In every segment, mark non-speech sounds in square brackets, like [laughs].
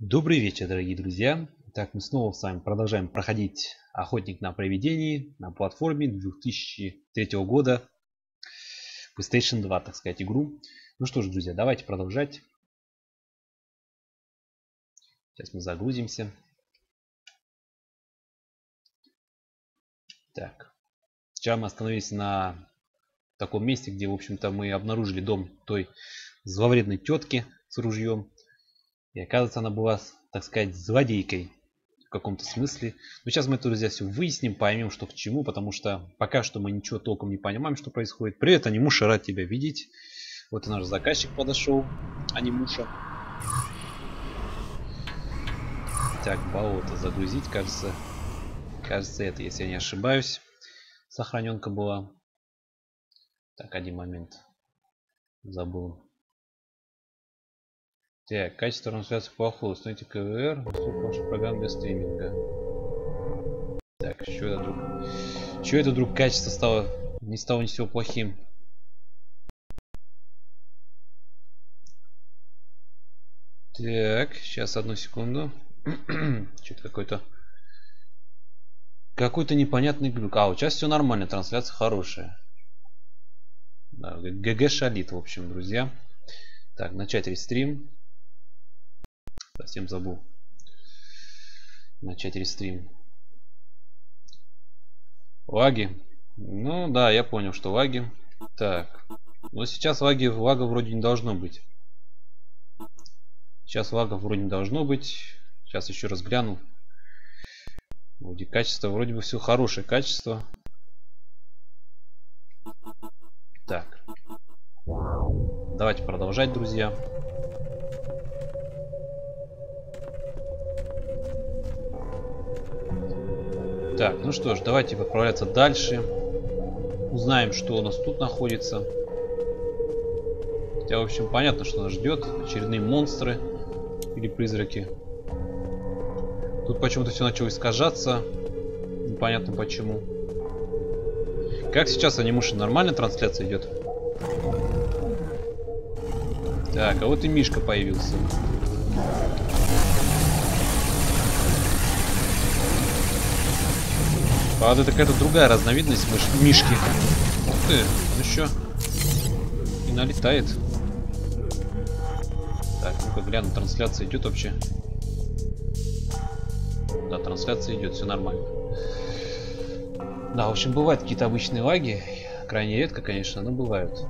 Добрый вечер, дорогие друзья. Так, мы снова с вами продолжаем проходить Охотник на привидений на платформе 2003 года PlayStation 2, так сказать, игру. Ну что ж, друзья, давайте продолжать. Сейчас мы загрузимся. Так. Вчера мы остановились на таком месте, где, в общем-то, мы обнаружили дом той зловредной тетки с ружьем. И оказывается, она была, так сказать, злодейкой в каком-то смысле. Но сейчас мы это, друзья, все выясним, поймем, что к чему, потому что пока что мы ничего толком не понимаем, что происходит. Привет, Анимуша, рад тебя видеть. Вот и наш заказчик подошел, Анимуша. Так, болото загрузить, кажется. Кажется, это, если я не ошибаюсь. Сохраненка была. Так, один момент. Забыл так, качество трансляции плохое. Установите КВР, ваша программа для стриминга. Так, что это вдруг? Что это вдруг качество стало не стало ни всего плохим? Так, сейчас одну секунду. [clears throat] Что-то какой-то какой-то непонятный глюк. А, вот сейчас все нормально, трансляция хорошая. Да, ГГ шалит, в общем, друзья. Так, начать рестрим. Совсем забыл. Начать рестрим. Лаги. Ну да, я понял, что лаги. Так. Но сейчас лаги, лага вроде не должно быть. Сейчас лагов вроде не должно быть. Сейчас еще раз гляну. Вроде качество, вроде бы все хорошее качество. Так. Давайте продолжать, друзья. Так, ну что ж, давайте отправляться дальше. Узнаем, что у нас тут находится. Хотя, в общем, понятно, что нас ждет. Очередные монстры или призраки. Тут почему-то все начало искажаться. Непонятно почему. Как сейчас анимушин нормальная трансляция идет? Так, а вот и Мишка появился. Правда, это какая-то другая разновидность мыш мишки. Ух ты, ну еще и налетает. Так, ну-ка гляну, трансляция идет вообще. Да, трансляция идет, все нормально. Да, в общем, бывают какие-то обычные лаги. Крайне редко, конечно, но бывают.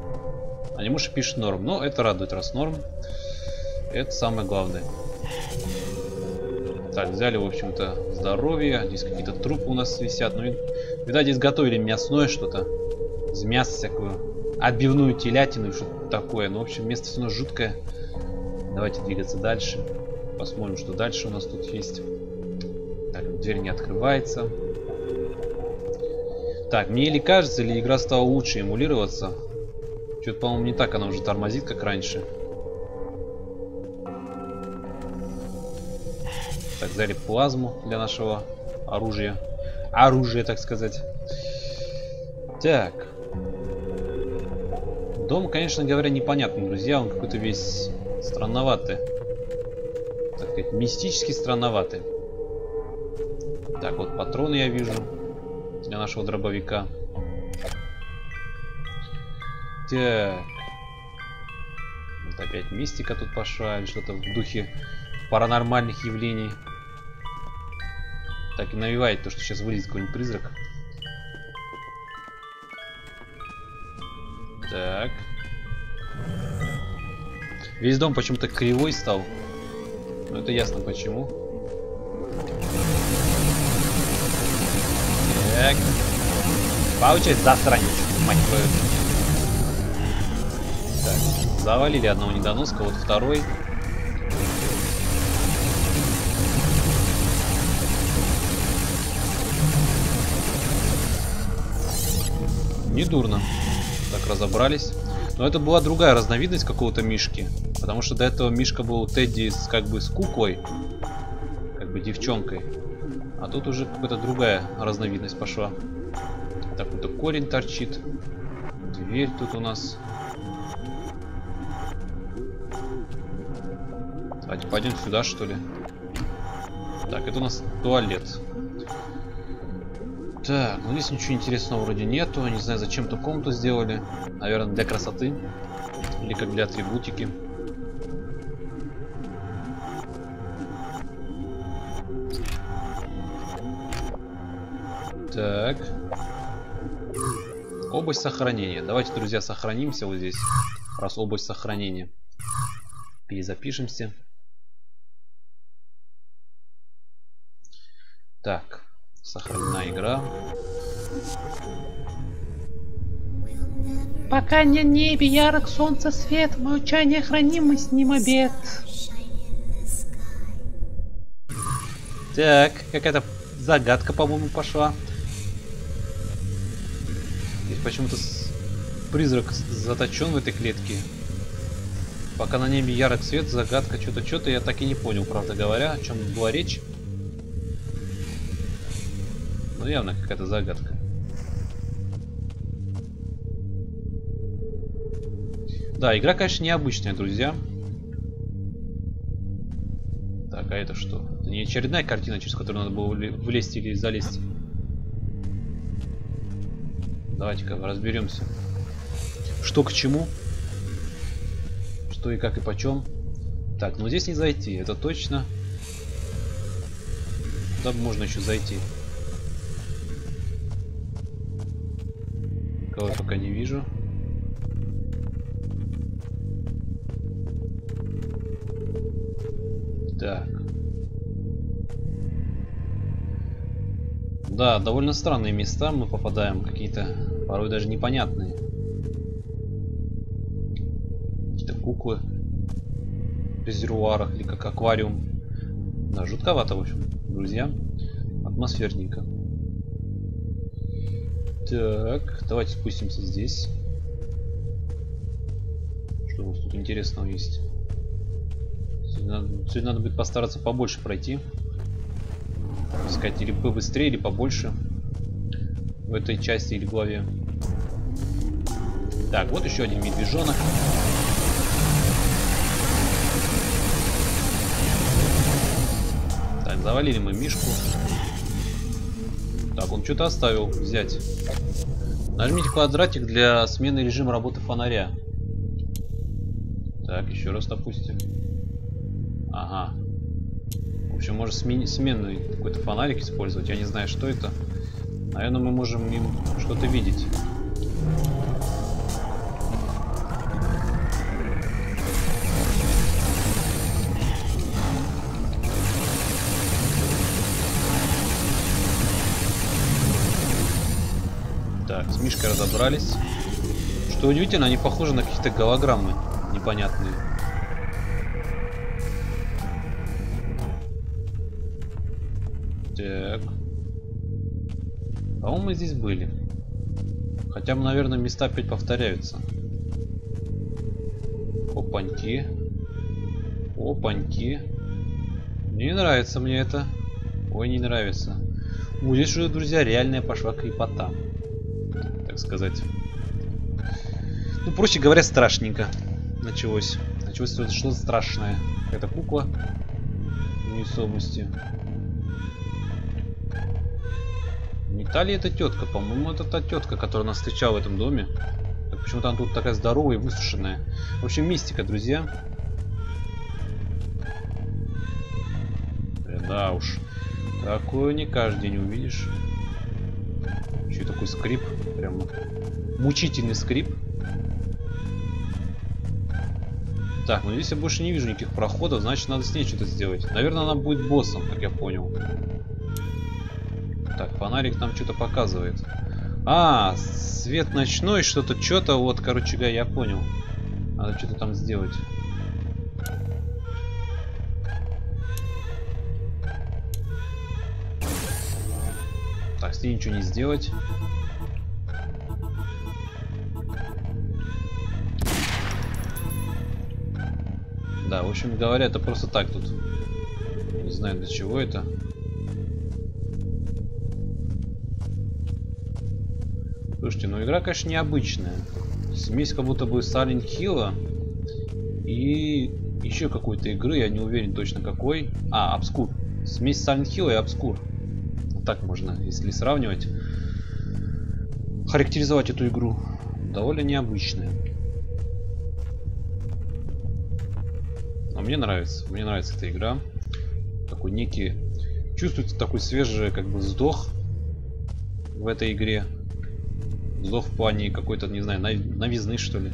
Анимуша пишет норм, но это радует, раз норм. Это самое главное. Так, взяли, в общем-то, здоровье. Здесь какие-то трупы у нас висят. Ну, видать, здесь готовили мясное что-то. Из мяса всякую. Отбивную телятину и что-то такое. Ну, в общем, место все равно жуткое. Давайте двигаться дальше. Посмотрим, что дальше у нас тут есть. Так, дверь не открывается. Так, мне или кажется, или игра стала лучше эмулироваться. Что-то, по-моему, не так она уже тормозит, как раньше. Взяли плазму для нашего оружия. Оружие, так сказать. Так. Дом, конечно говоря, непонятный, друзья. Он какой-то весь странноватый. Так сказать, мистически странноватый. Так, вот патроны я вижу для нашего дробовика. Так. Вот опять мистика тут пошла, что-то в духе паранормальных явлений. Так и навевает то, что сейчас вылезет какой-нибудь призрак. Так. Весь дом почему-то кривой стал. Ну это ясно почему. Так. Получается засранец, мать твою. Так, завалили одного недоноска, вот второй. Недурно. Так, разобрались. Но это была другая разновидность какого-то мишки. Потому что до этого мишка был Тедди с, как бы с куклой. Как бы девчонкой. А тут уже какая-то другая разновидность пошла. Так, вот корень торчит. Дверь тут у нас. Давайте пойдем сюда, что ли. Так, это у нас туалет. Так, ну здесь ничего интересного вроде нету. Не знаю, зачем эту комнату сделали. Наверное, для красоты. Или как для атрибутики. Так. Область сохранения. Давайте, друзья, сохранимся вот здесь. Раз область сохранения. Перезапишемся. Так. Сохранена игра. Пока не небе ярок солнца свет, молчание храним мы с ним обед. Так, какая-то загадка, по-моему, пошла. Здесь почему-то призрак заточен в этой клетке. Пока на небе ярок свет, загадка, что-то, что-то я так и не понял, правда говоря, о чем была речь. Ну, явно какая-то загадка. Да, игра, конечно, необычная, друзья. Так, а это что? Это не очередная картина, через которую надо было влезть или залезть. Давайте-ка разберемся. Что к чему? Что и как и почем. Так, ну здесь не зайти, это точно. Куда можно еще зайти? Кого пока не вижу. Так. Да, довольно странные места мы попадаем, какие-то порой даже непонятные. Какие-то куклы в резервуарах или как аквариум. Да, жутковато, в общем, друзья. Атмосферненько. Так, давайте спустимся здесь. Что у нас тут интересного есть? Сегодня надо, сегодня надо будет постараться побольше пройти. Искать или побыстрее, или побольше. В этой части или главе. Так, вот еще один медвежонок. Так, завалили мы Мишку. Он что-то оставил взять. Нажмите квадратик для смены режима работы фонаря. Так, еще раз допустим. Ага. В общем, смен... сменный какой-то фонарик использовать. Я не знаю, что это. Наверное, мы можем им что-то видеть. Мишкой разобрались. Что удивительно, они похожи на какие-то голограммы непонятные. Так. По-моему, мы здесь были. Хотя, наверное, места опять повторяются. Опаньки. Опаньки. Не нравится мне это. Ой, не нравится. О, здесь уже, друзья, реальная пошла крепота так сказать. Ну, проще говоря, страшненько началось. Началось что-то страшное. Это кукла невесомости. Не та это тетка? По-моему, это та тетка, которая нас встречала в этом доме. Почему-то она тут такая здоровая и высушенная. В общем, мистика, друзья. Да уж. Такое не каждый день увидишь. Еще такой скрип. Прям мучительный скрип. Так, ну здесь я больше не вижу никаких проходов, значит надо с ней что-то сделать. Наверное, она будет боссом, как я понял. Так, фонарик нам что-то показывает. А, свет ночной, что-то, что-то, вот, короче говоря, я понял. Надо что-то там сделать. Так, с ней ничего не сделать. Общем говоря, это просто так тут. Не знаю для чего это. Слушайте, ну игра, конечно, необычная. Смесь как будто бы Silent Hill и еще какой-то игры, я не уверен точно какой. А, Обскур. Смесь Silent Hill и Обскур. Вот так можно, если сравнивать. Характеризовать эту игру. Довольно необычная. Мне нравится. Мне нравится эта игра. Такой некий... Чувствуется такой свежий как бы вздох в этой игре. Вздох в плане какой-то, не знаю, новизны что ли.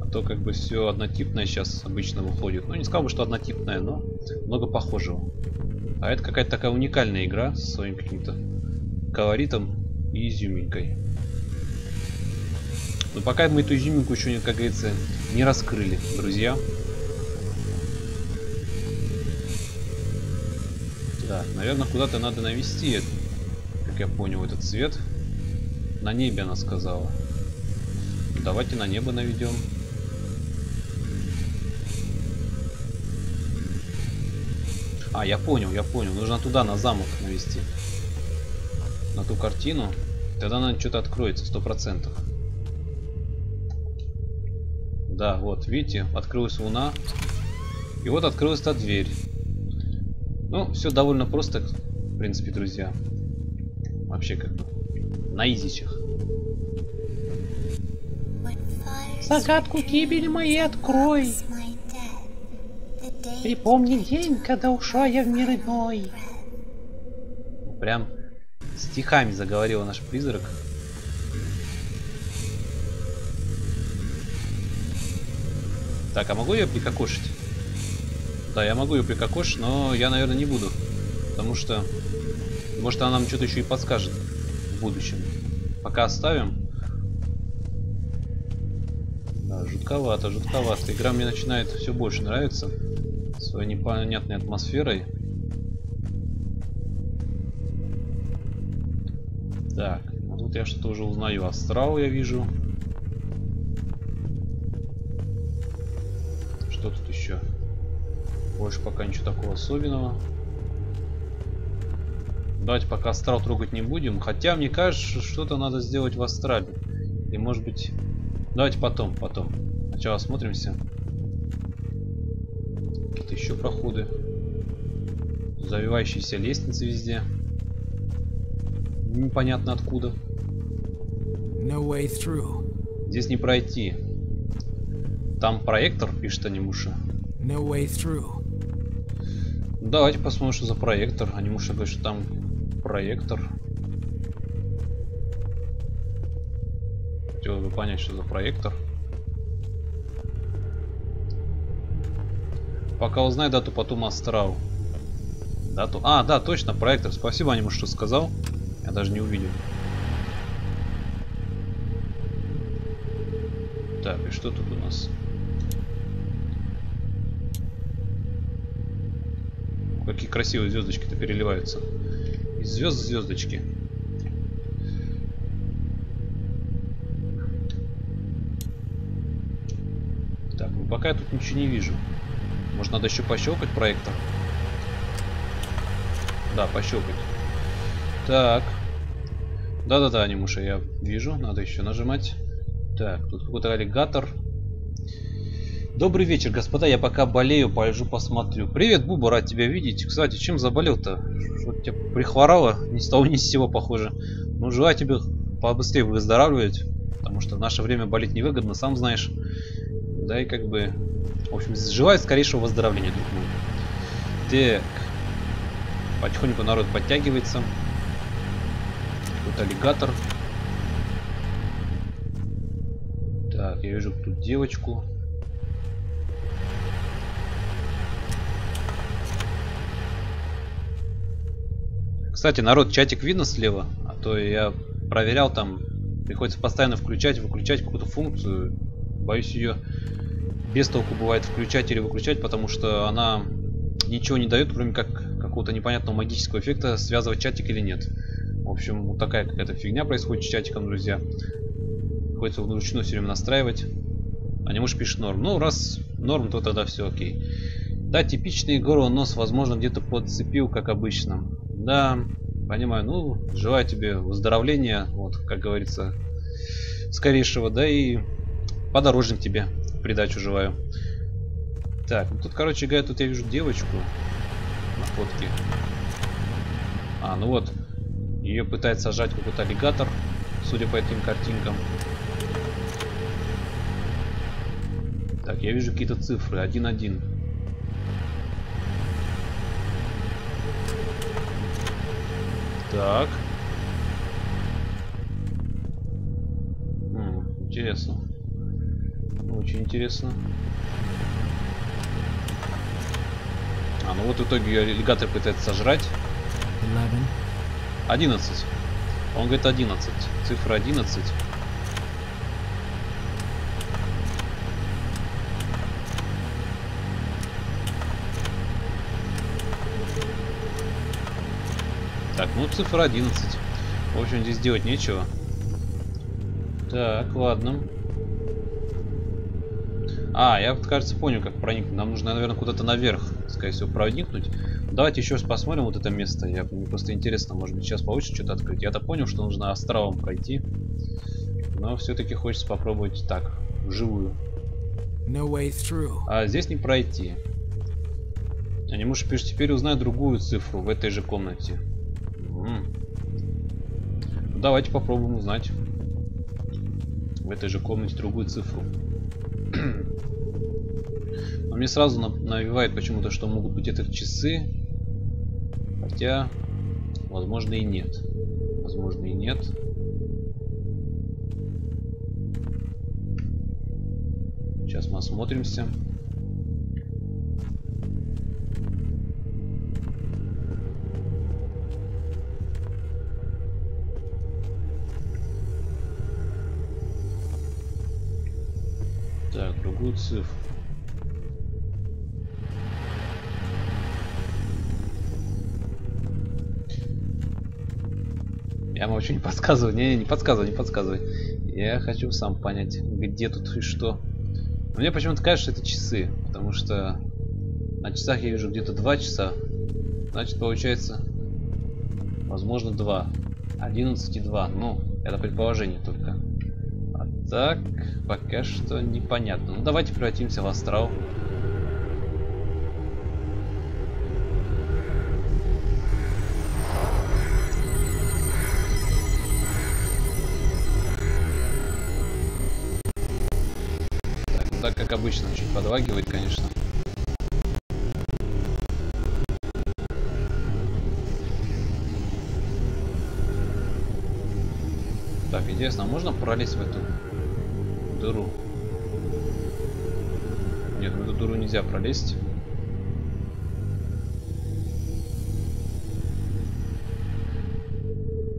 А то как бы все однотипное сейчас обычно выходит. Ну не сказал бы, что однотипное, но много похожего. А это какая-то такая уникальная игра со своим каким-то колоритом и изюминкой. Но пока мы эту изюминку еще, как говорится, не раскрыли, друзья. Да, наверное, куда-то надо навести, как я понял, этот цвет. На небе она сказала. Давайте на небо наведем. А, я понял, я понял. Нужно туда, на замок навести. На ту картину. Тогда она что-то откроется, сто процентов. Да, вот, видите, открылась луна. И вот открылась та дверь. Ну, все довольно просто, в принципе, друзья. Вообще как бы на изичах. Загадку гибели моей открой. Припомни день, когда ушла я в мир иной. Прям стихами заговорил наш призрак. Так, а могу ее прикокошить? Да, я могу ее прикокошить, но я, наверное, не буду. Потому что, может, она нам что-то еще и подскажет в будущем. Пока оставим. Да, жутковато, жутковато. Игра мне начинает все больше нравиться. Своей непонятной атмосферой. Так, ну тут я что-то уже узнаю. Астрал я вижу. Больше пока ничего такого особенного. Давайте пока астрал трогать не будем. Хотя мне кажется, что-то надо сделать в астрале. И может быть... Давайте потом, потом. Сначала осмотримся. Какие-то еще проходы. Завивающиеся лестницы везде. Непонятно откуда. No way through. Здесь не пройти. Там проектор, пишет Анимуша. No way through. Давайте посмотрим, что за проектор. Анимуша говорит, что там проектор. Хотел бы понять, что за проектор. Пока узнай дату, потом астрал. Дату. А, да, точно, проектор. Спасибо, Аниму, что сказал. Я даже не увидел. Так, и что тут у нас? Какие красивые звездочки-то переливаются. Из звезд звездочки. Так, ну пока я тут ничего не вижу. Может надо еще пощелкать проектор? Да, пощелкать. Так. Да-да-да, анимуша я вижу. Надо еще нажимать. Так, тут какой-то аллигатор. Добрый вечер, господа. Я пока болею, полежу посмотрю. Привет, Буба, рад тебя видеть. Кстати, чем заболел-то? Что-то тебя прихворало? Ни с того, ни с сего, похоже. Ну, желаю тебе побыстрее выздоравливать. Потому что в наше время болеть невыгодно, сам знаешь. Да и как бы... В общем, желаю скорейшего выздоровления, друг мой. Так. Потихоньку народ подтягивается. Тут аллигатор. Так, я вижу тут девочку. Кстати, народ, чатик видно слева? А то я проверял там. Приходится постоянно включать, выключать какую-то функцию. Боюсь ее без толку бывает включать или выключать, потому что она ничего не дает, кроме как какого-то непонятного магического эффекта, связывать чатик или нет. В общем, вот такая какая-то фигня происходит с чатиком, друзья. Приходится вручную все время настраивать. А не можешь пишет норм. Ну, раз норм, то тогда все окей. Да, типичный нос, возможно, где-то подцепил, как обычно. Да, понимаю. Ну, желаю тебе выздоровления, вот, как говорится, скорейшего, да и подорожник тебе придачу желаю. Так, ну тут, короче говоря, тут я вижу девочку на фотке. А, ну вот. Ее пытается сажать какой-то аллигатор, судя по этим картинкам. Так, я вижу какие-то цифры. 1-1. Так. М, интересно. Очень интересно. А, ну вот в итоге аллигатор пытается сожрать. 11. 11. Он говорит 11. Цифра 11. Так, ну цифра 11. В общем, здесь делать нечего. Так, ладно. А, я, кажется, понял, как проникнуть. Нам нужно, наверное, куда-то наверх, скорее всего, проникнуть. Давайте еще раз посмотрим вот это место. Я, мне просто интересно, может быть, сейчас получится что-то открыть. Я-то понял, что нужно островом пройти. Но все-таки хочется попробовать так, вживую. No way through. А здесь не пройти. Они, может, пишут, теперь узнай другую цифру в этой же комнате. Ну, давайте попробуем узнать в этой же комнате другую цифру. Но [clears throat] мне сразу на- навевает почему-то, что могут быть это часы. Хотя, возможно и нет. Возможно и нет. Сейчас мы осмотримся. Цифру. Я что не подсказывать. Не, не, не подсказывай, не подсказывай. Я хочу сам понять, где тут и что. Но мне почему-то кажется, что это часы. Потому что на часах я вижу где-то 2 часа. Значит, получается, возможно, 2. 11 и 2. Ну, это предположение только. Так, пока что непонятно. Ну, давайте превратимся в астрал. Так, ну так как обычно, чуть подлагивает, конечно. Так, интересно, а можно пролезть в эту дыру? Нет, в эту дыру нельзя пролезть.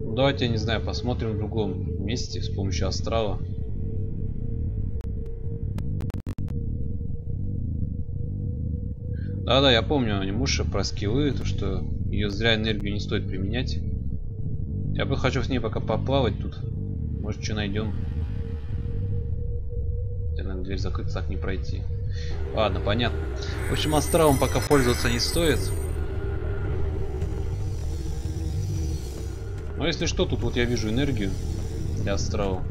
Ну, давайте, я не знаю, посмотрим в другом месте с помощью астрала. Да-да, я помню Анимуша про скиллы, то что ее зря энергию не стоит применять. Я бы хочу с ней пока поплавать тут. Может, что найдем. Дверь закрыта, так не пройти. Ладно, понятно. В общем, астралом пока пользоваться не стоит. Но если что, тут вот я вижу энергию для астрала.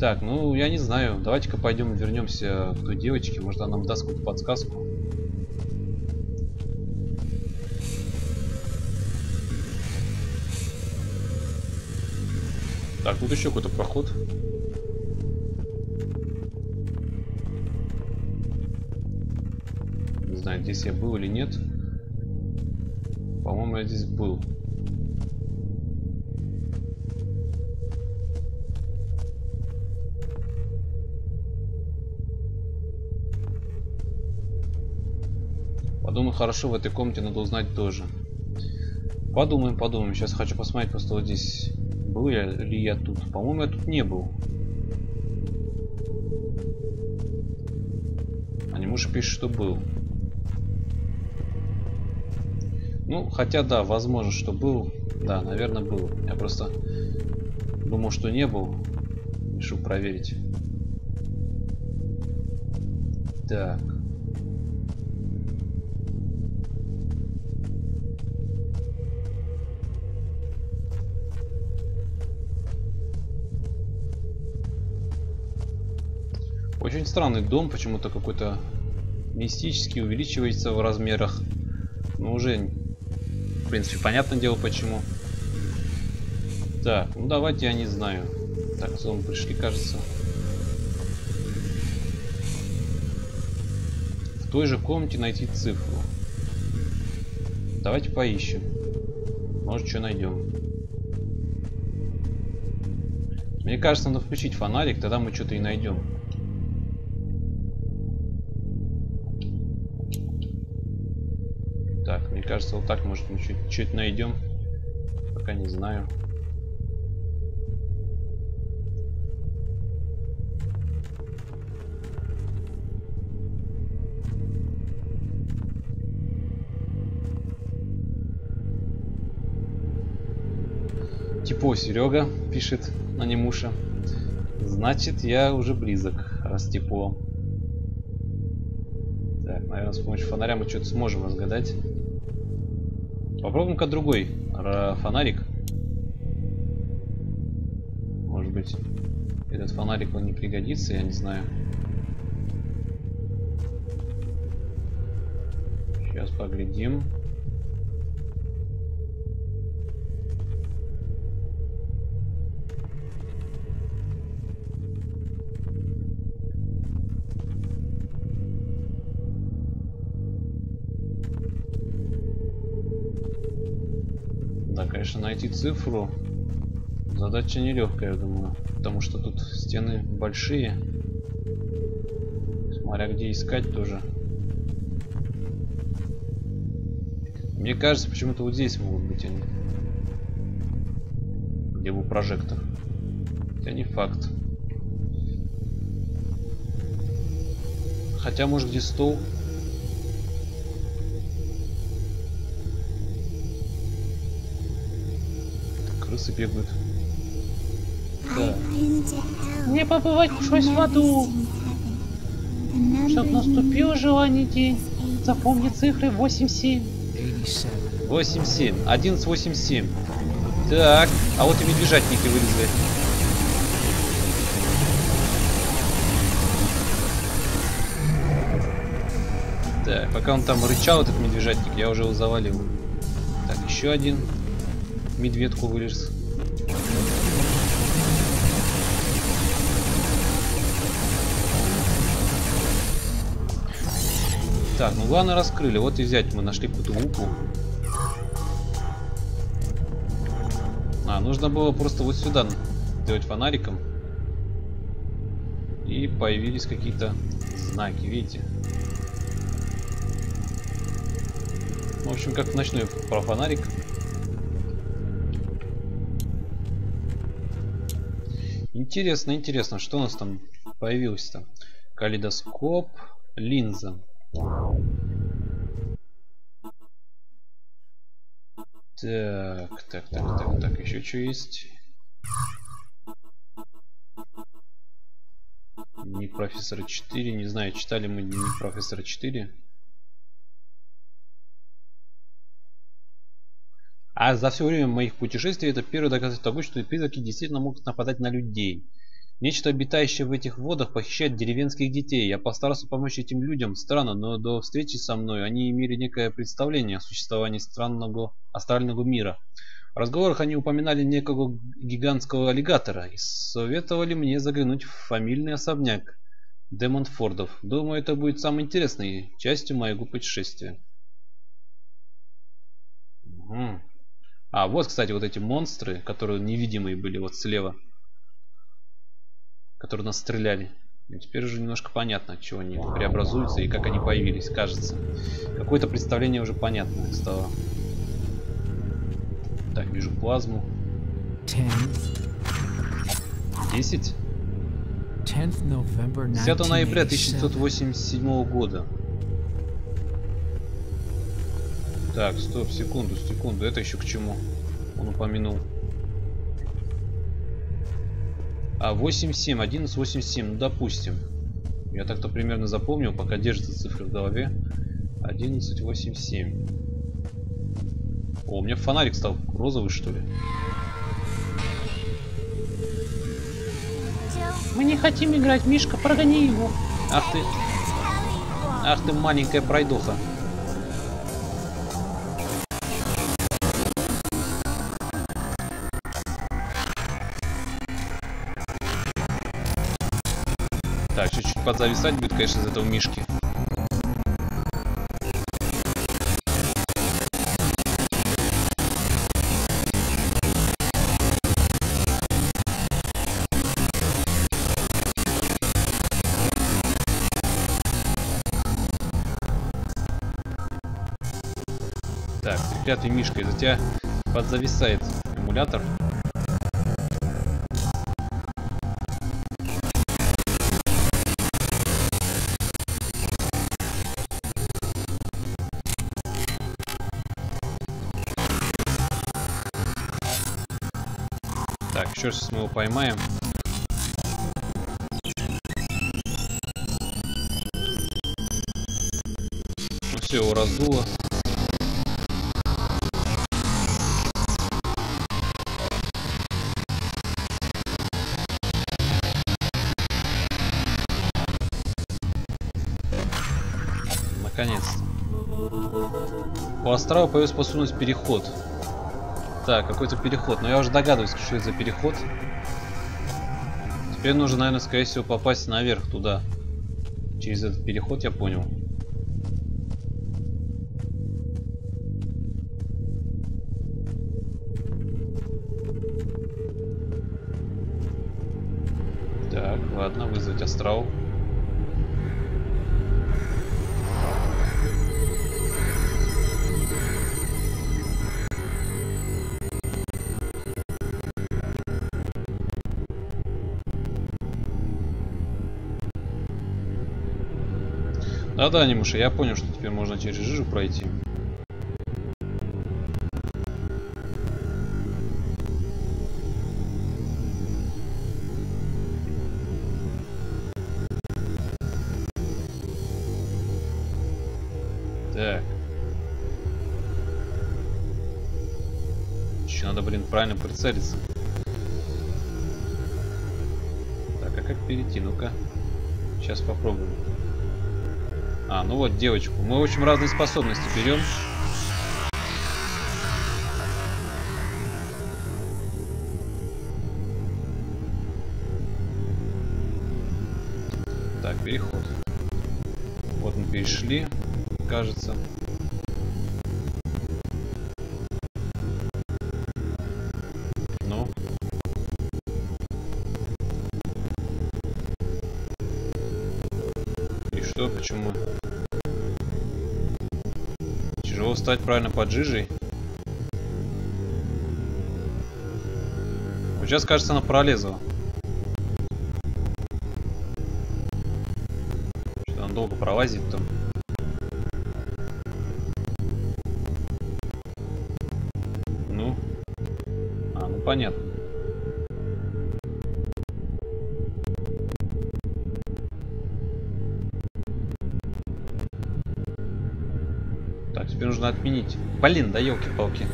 Так, ну я не знаю. Давайте-ка пойдем вернемся к той девочке. Может она нам даст какую-то подсказку. Так, тут еще какой-то проход. Не знаю, здесь я был или нет. По-моему, я здесь был. Подумай хорошо, в этой комнате надо узнать тоже. Подумаем, подумаем. Сейчас хочу посмотреть просто вот здесь. Был я ли я тут? По-моему, я тут не был. Анимуша пишет, что был. Ну, хотя да, возможно, что был. Да, наверное, был. Я просто думал, что не был. Решил проверить. Так. Очень странный дом, почему-то какой-то мистический, увеличивается в размерах. Ну, уже, в принципе, понятное дело, почему. Так, ну давайте, я не знаю. Так, мы пришли, кажется. В той же комнате найти цифру. Давайте поищем. Может, что найдем. Мне кажется, надо включить фонарик, тогда мы что-то и найдем. Кажется, вот так, может, мы чуть-чуть найдем. Пока не знаю. Типо Серега пишет на Немуша. Значит, я уже близок, раз тепло. Так, наверное, с помощью фонаря мы что-то сможем разгадать. Попробуем-ка другой фонарик. Может быть, этот фонарик он не пригодится, я не знаю. Сейчас поглядим. Найти цифру задача нелегкая, я думаю. Потому что тут стены большие. Смотря где искать тоже. Мне кажется, почему-то вот здесь могут быть они. Где был прожектор. Хотя не факт. Хотя, может, где стол. Крысы бегают. Да. Мне побывать пришлось в аду. Чтоб наступил желание день. Запомни цифры 87. 87. 1187. Так, а вот и медвежатники вылезли. Так, пока он там рычал, этот медвежатник, я уже его завалил. Так, еще один медведку вылез. Так, ну главное раскрыли. Вот и взять мы нашли лупу. А, нужно было просто вот сюда сделать фонариком. И появились какие-то знаки, видите? В общем, как ночной про фонарик. Интересно, интересно, что у нас там появилось-то? Калейдоскоп, линза. Так, так, так, так, так, еще что есть? Не профессора 4, не знаю, читали мы не профессора 4. А за все время моих путешествий это первое доказательство того, что призраки действительно могут нападать на людей. Нечто обитающее в этих водах похищает деревенских детей. Я постарался помочь этим людям. Странно, но до встречи со мной они имели некое представление о существовании странного астрального мира. В разговорах они упоминали некого гигантского аллигатора и советовали мне заглянуть в фамильный особняк Демонфордов. Думаю, это будет самой интересной частью моего путешествия. Угу. А, вот, кстати, вот эти монстры, которые невидимые были вот слева. Которые нас стреляли. И теперь уже немножко понятно, от чего они преобразуются и как они появились, кажется. Какое-то представление уже понятное стало. Так, вижу плазму. 10? 10 ноября 1987 года. Так, стоп, секунду, секунду. Это еще к чему? Он упомянул. А, 8.7, 11.87, ну допустим. Я так-то примерно запомнил, пока держится цифры в голове. 11.87. О, у меня фонарик стал розовый, что ли? Мы не хотим играть, Мишка, прогони его. Ах ты... Ах ты маленькая пройдуха. Подзависать будет, конечно, из этого мишки. Так, треклятый мишка, из-за тебя подзависает эмулятор. Еще раз мы его поймаем. Ну все, его раздуло. Наконец-то. У астрала появилась способность переход. Так, какой-то переход. Но я уже догадываюсь, что это за переход. Теперь нужно, наверное, скорее всего, попасть наверх туда. Через этот переход, я понял. Так, ладно, вызвать астрал. Да-да, Немуша, я понял, что теперь можно через жижу пройти. Так. Еще надо, блин, правильно прицелиться. Так, а как перейти? Ну-ка. Сейчас попробуем. А, ну вот девочку. Мы, в общем, разные способности берем. Стать правильно под жижей. Вот сейчас, кажется, она пролезла. Что она долго пролазит там. Отменить. Блин, да елки-палки.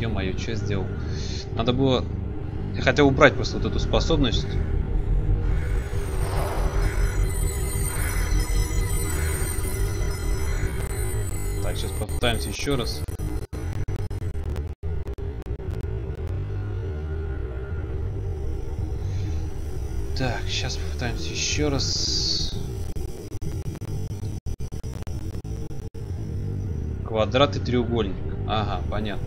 Ё-моё, что я сделал? Надо было... Я хотел убрать просто вот эту способность. Так, сейчас попытаемся еще раз. Так, сейчас попытаемся еще раз. Квадрат и треугольник. Ага, понятно.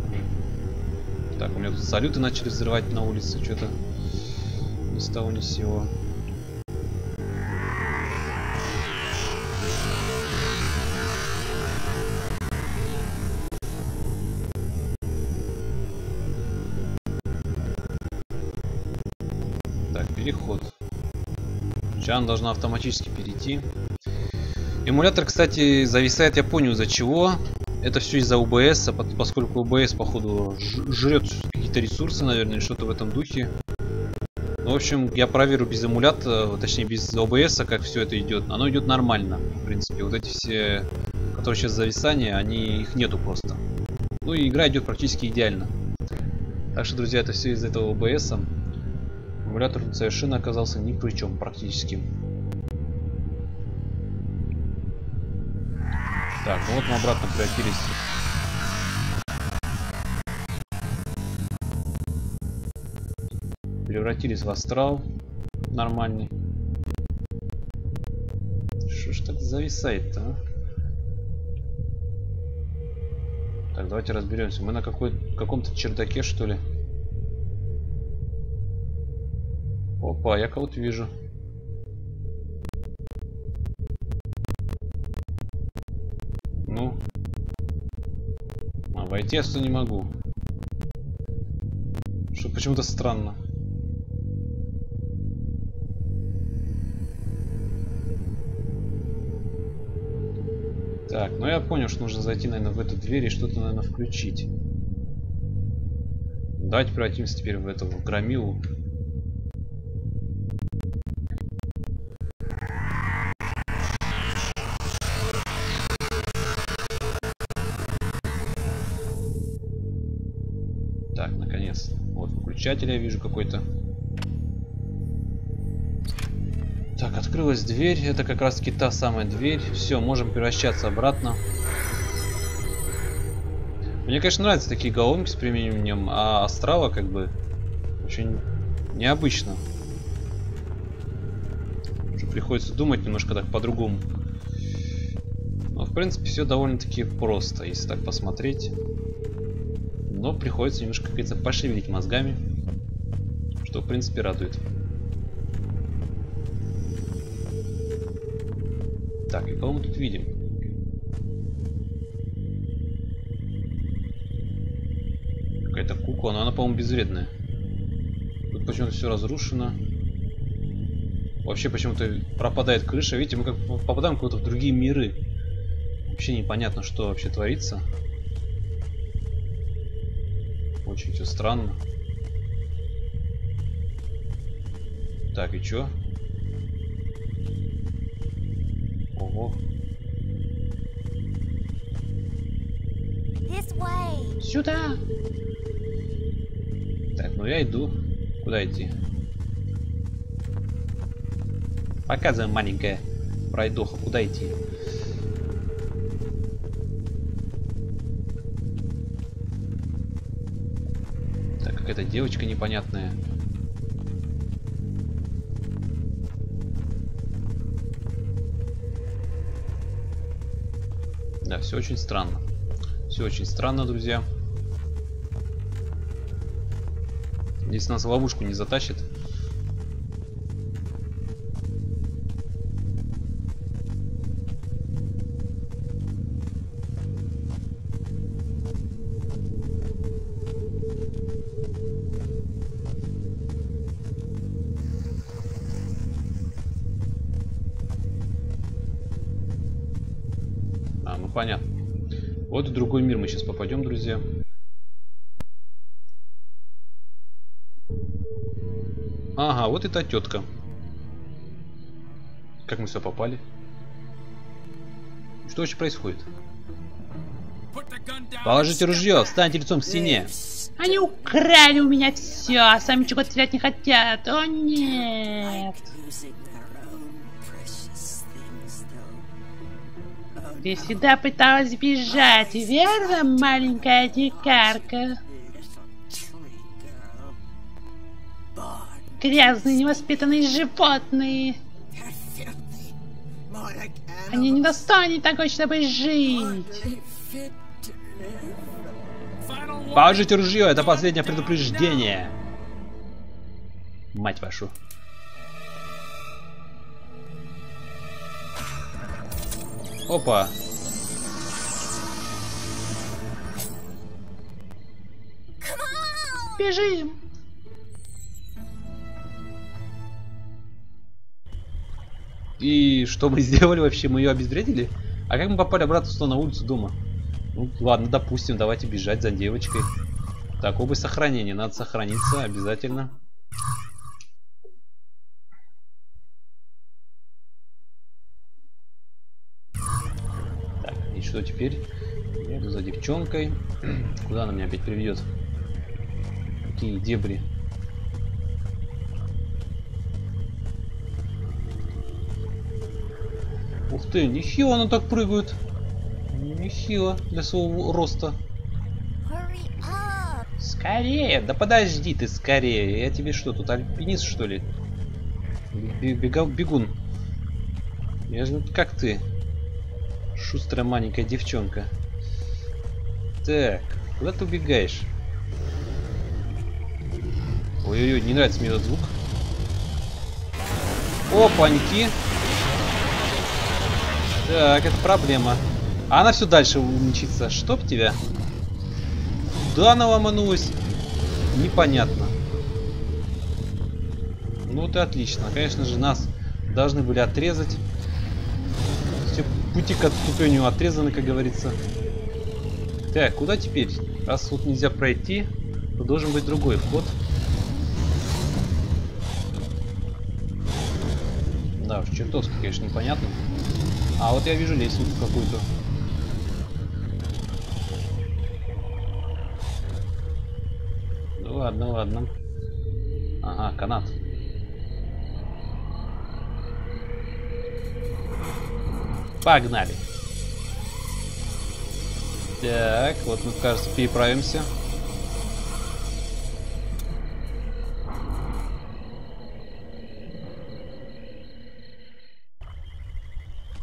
Так, у меня тут салюты начали взрывать на улице. Что-то ни с того ни с сего. Так, переход. Она должна автоматически перейти. Эмулятор, кстати, зависает, я понял, из-за чего. Это все из-за ОБС, поскольку ОБС, походу, жрет какие-то ресурсы, наверное, что-то в этом духе. Ну, в общем, я проверю без эмулятора, точнее без ОБС, как все это идет. Оно идет нормально, в принципе. Вот эти все, которые сейчас зависания, они их нету просто. Ну и игра идет практически идеально. Так что, друзья, это все из этого ОБС. Аккумулятор совершенно оказался ни при чем практически. Так, вот мы обратно превратились. Превратились в астрал нормальный. Что ж так зависает-то, а? Так, давайте разберемся. Мы на какой каком-то чердаке, что ли? Опа, я кого-то вижу. Я что не могу. Что почему-то странно. Так, ну я понял, что нужно зайти, наверное, в эту дверь и что-то, наверное, включить. Давайте превратимся теперь в в громилу. Выключатель я вижу какой-то. Так, открылась дверь. Это как раз таки та самая дверь. Все, можем превращаться обратно. Мне, конечно, нравятся такие головки с применением а астрала, как бы, очень необычно. Уже приходится думать немножко так по-другому. Но, в принципе, все довольно-таки просто, если так посмотреть. Но приходится немножко, как говорится, пошевелить мозгами. Что, в принципе, радует. Так, и кого мы тут видим? Какая-то кукла, но она, по-моему, безвредная. Тут почему-то все разрушено. Вообще почему-то пропадает крыша. Видите, мы как попадаем куда-то в другие миры. Вообще непонятно, что вообще творится. Очень все странно. Так, и чё? Ого. Сюда! Так, ну я иду. Куда идти? Показываем маленькая пройдоха, куда идти. Так, какая-то девочка непонятная. Все очень странно. Все очень странно, друзья. Если нас ловушку не затащит. Друзья. Ага, вот эта тетка. Как мы сюда попали? Что вообще происходит? Положите ружье, встаньте лицом к стене. Они украли у меня все, а сами чего терять не хотят. О нет! Ты всегда пыталась бежать, верно, маленькая дикарка? Грязные, невоспитанные животные. Они недостойны такой, чтобы жить. Положите ружье, это последнее предупреждение. Мать вашу. Опа. Бежим. И что мы [laughs] сделали вообще? Мы ее обезвредили? А как мы попали обратно сюда на улицу дома? Ну ладно, допустим, давайте бежать за девочкой. Так, область сохранения. Надо сохраниться обязательно. что теперь? Я иду за девчонкой. [clears throat] Куда она меня опять приведет? Какие дебри? Ух ты, нехило она так прыгает. Нехило для своего роста. Скорее! Да подожди ты скорее! Я тебе что, тут альпинист что ли? Бегал бегун. Я же как ты? Шустрая маленькая девчонка. Так, куда ты убегаешь? Ой-ой-ой, не нравится мне этот звук. Опаньки. Так, это проблема. А она все дальше умчится. Чтоб тебя. Куда она ломанулась? Непонятно. Ну и отлично. Конечно же, нас должны были отрезать. Пути к отступлению отрезаны, как говорится. Так, куда теперь? Раз тут нельзя пройти, то должен быть другой вход. Да, уж чертовски, конечно, непонятно. А вот я вижу лестницу какую-то. Ну ладно, ладно. Ага, канат. Погнали. Так, вот мы, кажется, переправимся.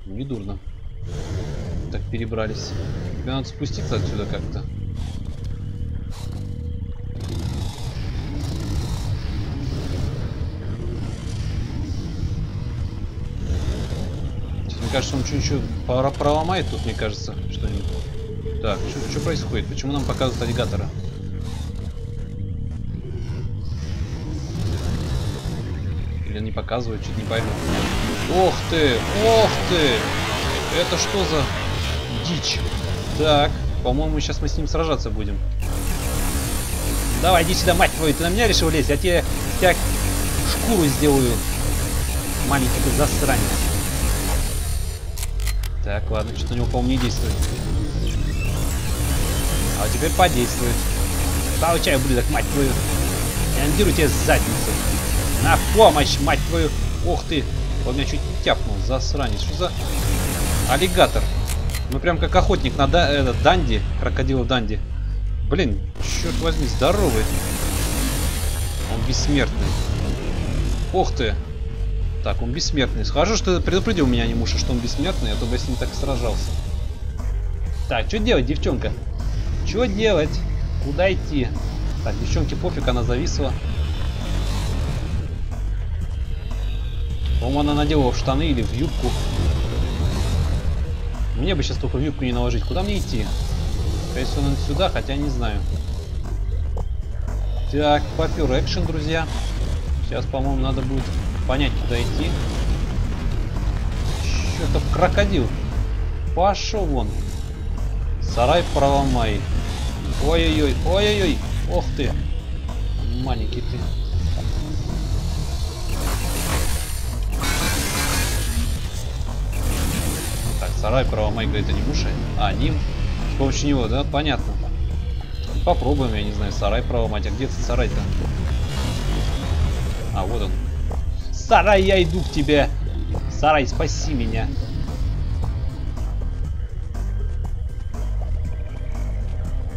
Недурно. Так перебрались. Тебе надо спуститься отсюда как-то. Кажется, он пора проломает тут, мне кажется, что-нибудь. Так, что происходит? Почему нам показывают аллигатора? Или не показывают, чуть не пойму. Ох ты! Ох ты! Это что за дичь? Так, по-моему, сейчас мы с ним сражаться будем. Давай, иди сюда, мать твою, ты на меня решил лезть? Я тебе, тебя шкуру сделаю. Маленький ты засранец. Так, ладно, что-то у него, по-моему, не действует. А теперь подействует. Получай, ублюдок, мать твою. Я надеру тебе задницу. На помощь, мать твою. Ух ты. Он меня чуть не тяпнул, засранец. Что за аллигатор? Ну прям как охотник на да этот, Данди, крокодила Данди. Блин, черт возьми, здоровый. Он бессмертный. Ух ты. Так, он бессмертный. Хорошо, что предупредил меня, Немуша, что он бессмертный, а то бы с ним так сражался. Так, что делать, девчонка? Что делать? Куда идти? Так, девчонке пофиг, она зависла. По-моему, она надела в штаны или в юбку. Мне бы сейчас только в юбку не наложить. Куда мне идти? Надо сюда, хотя не знаю. Так, попер экшен, друзья. Сейчас, по-моему, надо будет понять, куда идти. Что-то крокодил. Пошел вон. Сарай проломай. Ой-ой-ой, ой-ой-ой. Ох ты. Маленький ты. Так, сарай проломай, говорит, не муши. А, ним. С помощью него, да? Понятно. Попробуем, я не знаю, сарай проломать. А где ты сарай-то? А, вот он. Сарай, я иду к тебе. Сарай, спаси меня.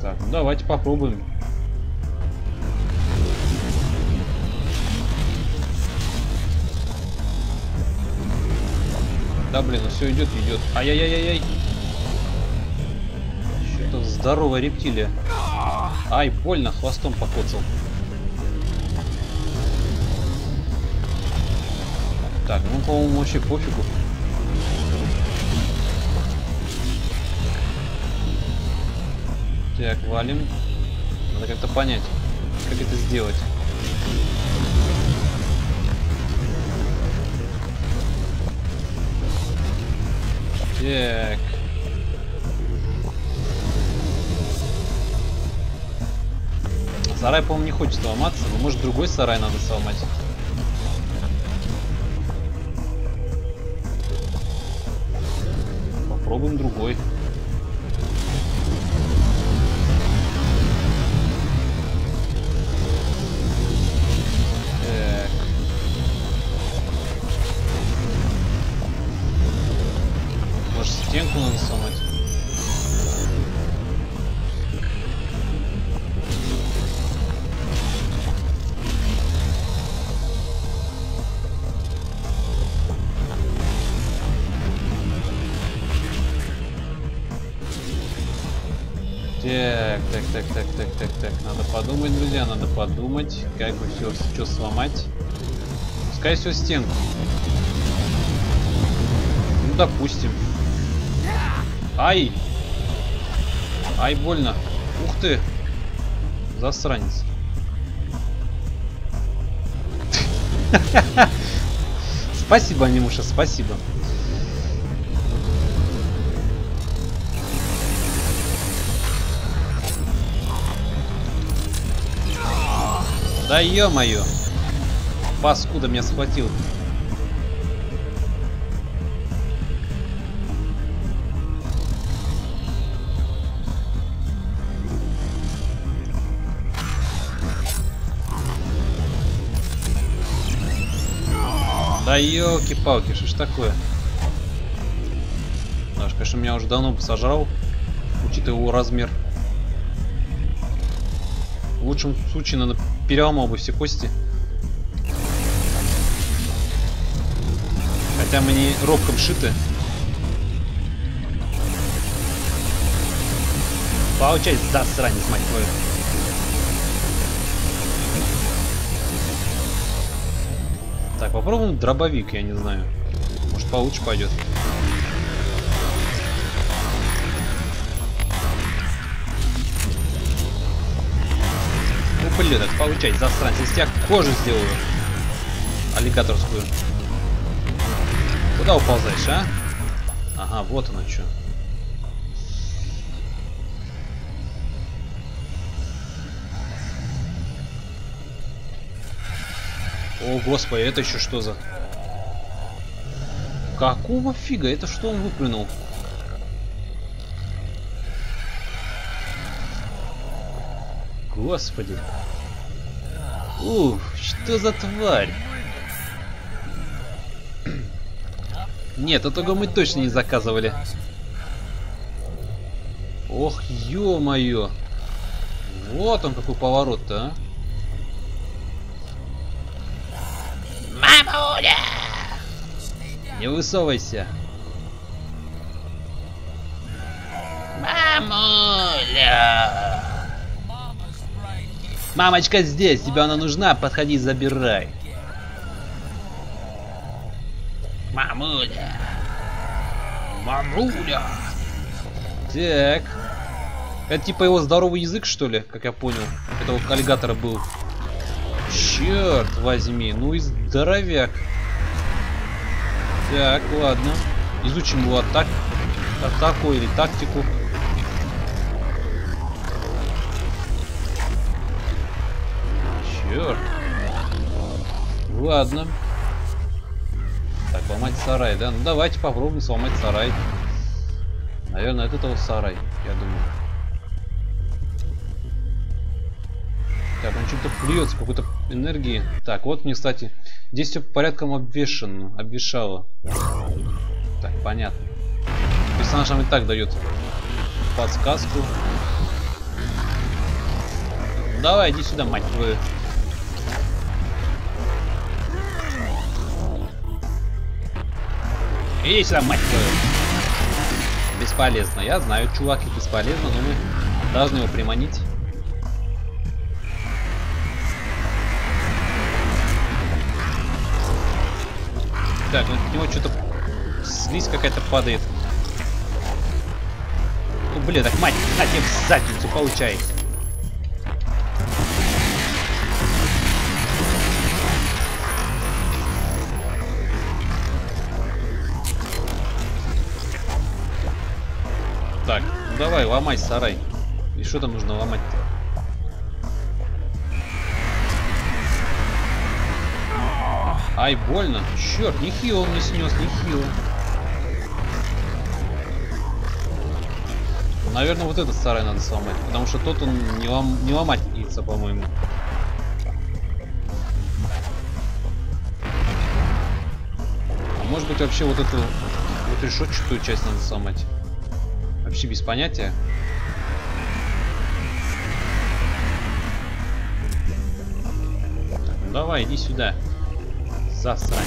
Так, ну давайте попробуем. Да блин, ну все идет, идет. Ай-яй-яй-яй. Что-то здоровая рептилия. Ай, больно, хвостом покоцал. Так, ну, по-моему, вообще пофигу. Так, валим. Надо как-то понять, как это сделать. Так. Сарай, по-моему, не хочет ломаться, но может другой сарай надо сломать. Попробуем другой. Так, так, так, так, так, так. Надо подумать, друзья, надо подумать, как бы все, что сломать. Пускай все стенку. Ну, допустим. Ай! Ай, больно. Ух ты! Засранец. [laughs] Спасибо, Анимуша, спасибо. Да ё-моё! Паскуда меня схватил. Да елки-палки, что ж такое? Наш, конечно, меня уже давно бы сожрал, учитывая его размер. В лучшем случае надо переломал бы все кости. Хотя мы не робком шиты. Получай, засранец, мать твою. Так, попробуем дробовик, я не знаю. Может получше пойдет. Ублюдок, получай, засранец. Из тебя кожу сделаю. Аллигаторскую. Куда уползаешь, а? Ага, вот оно что. О, господи, это еще что за... Какого фига? Это что он выплюнул? Господи. Ух, что за тварь? Нет, этого мы точно не заказывали. Ох, ё-моё. Вот он какой поворот-то, а. Мамуля! Не высовывайся. Мамуля! Мамочка здесь, тебе она нужна, подходи, забирай. Мамуля! Мамуля! Так. Это типа его здоровый язык, что ли, как я понял. Этого аллигатора был. Черт возьми, ну и здоровяк. Так, ладно. Изучим его атак. Атаку или тактику. Черт. Ладно. Так, ломать сарай, да? Ну давайте попробуем сломать сарай. Наверное, от этого сарай, я думаю. Так, он что-то плюется, какой-то энергии. Так, вот мне, кстати, здесь все порядком обвешено, обвешало. Так, понятно. Персонаж нам и так дает подсказку. Давай, иди сюда, мать твою. Иди сюда, мать твою. Бесполезно. Я знаю, чувак, и бесполезно, но мы должны его приманить. Так, ну от него что-то слизь какая-то падает. Ну, блин, так мать, на тебе задницу получай. Давай, ломай сарай. И что там нужно ломать-то? Ай, больно. Черт, нехило он мне снес, нехило. Наверное, вот этот сарай надо сломать, потому что тот он не, лом... не ломать яйца, по-моему. А может быть вообще вот эту Вот решетчатую часть надо сломать. Вообще без понятия. Ну давай, иди сюда. Засрань.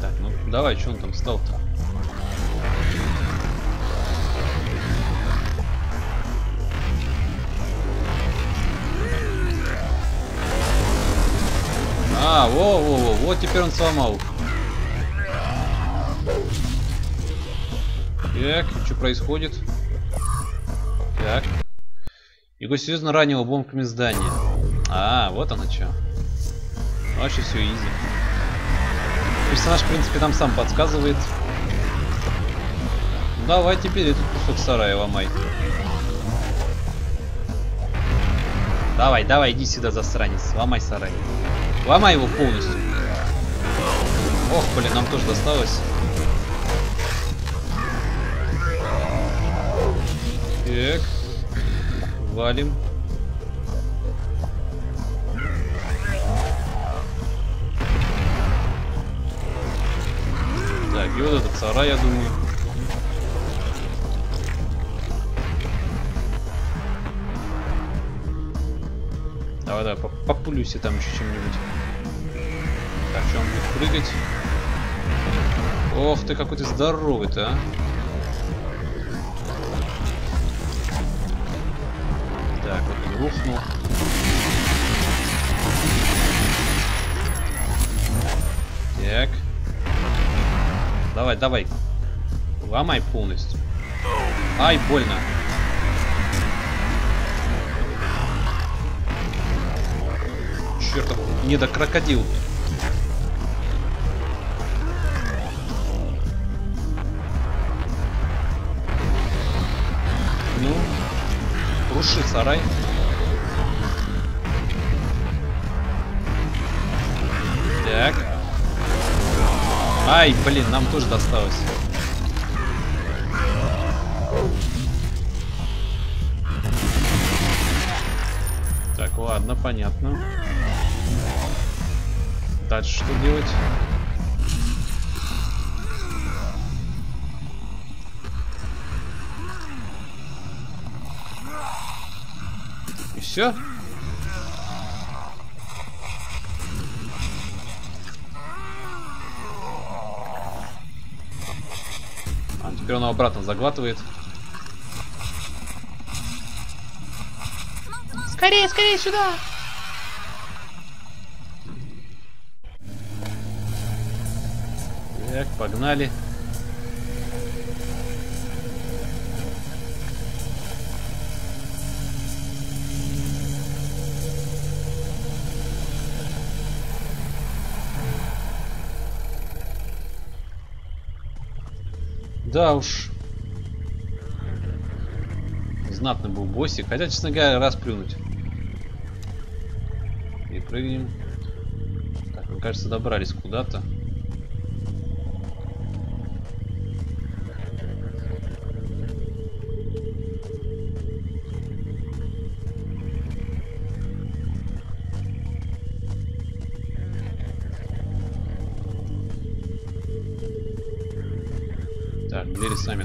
Так, ну давай, что он там стал-то? Вот теперь он сломал. Так, что происходит? Так. Его серьезно ранило бомбками здания. А, вот оно что. Вообще все изи. Персонаж, в принципе, нам сам подсказывает. Давай теперь этот кусок сарая ломай. Давай, давай, иди сюда, засранец. Ломай сарай. Ломай его полностью. Ох, блин, нам тоже досталось. Так. Валим. Так, и вот этот сарай, я думаю. Давай, давай, поп- популюйся там еще чем-нибудь. Так, что он будет прыгать? Ох ты, какой ты здоровый-то, а. Так, вот он рухнул. Так. Давай, давай. Ломай полностью. Ай, больно. Чертов недокрокодил. Ну, руши сарай. Так. Ай, блин, нам тоже досталось. Так, ладно, понятно. Дальше что делать? Все? А, теперь он обратно заглатывает. Скорее, скорее сюда! Так, погнали. Да уж. Знатный был боссик. Хотя, честно говоря, раз плюнуть. И прыгнем. Так, мы, кажется, добрались куда-то.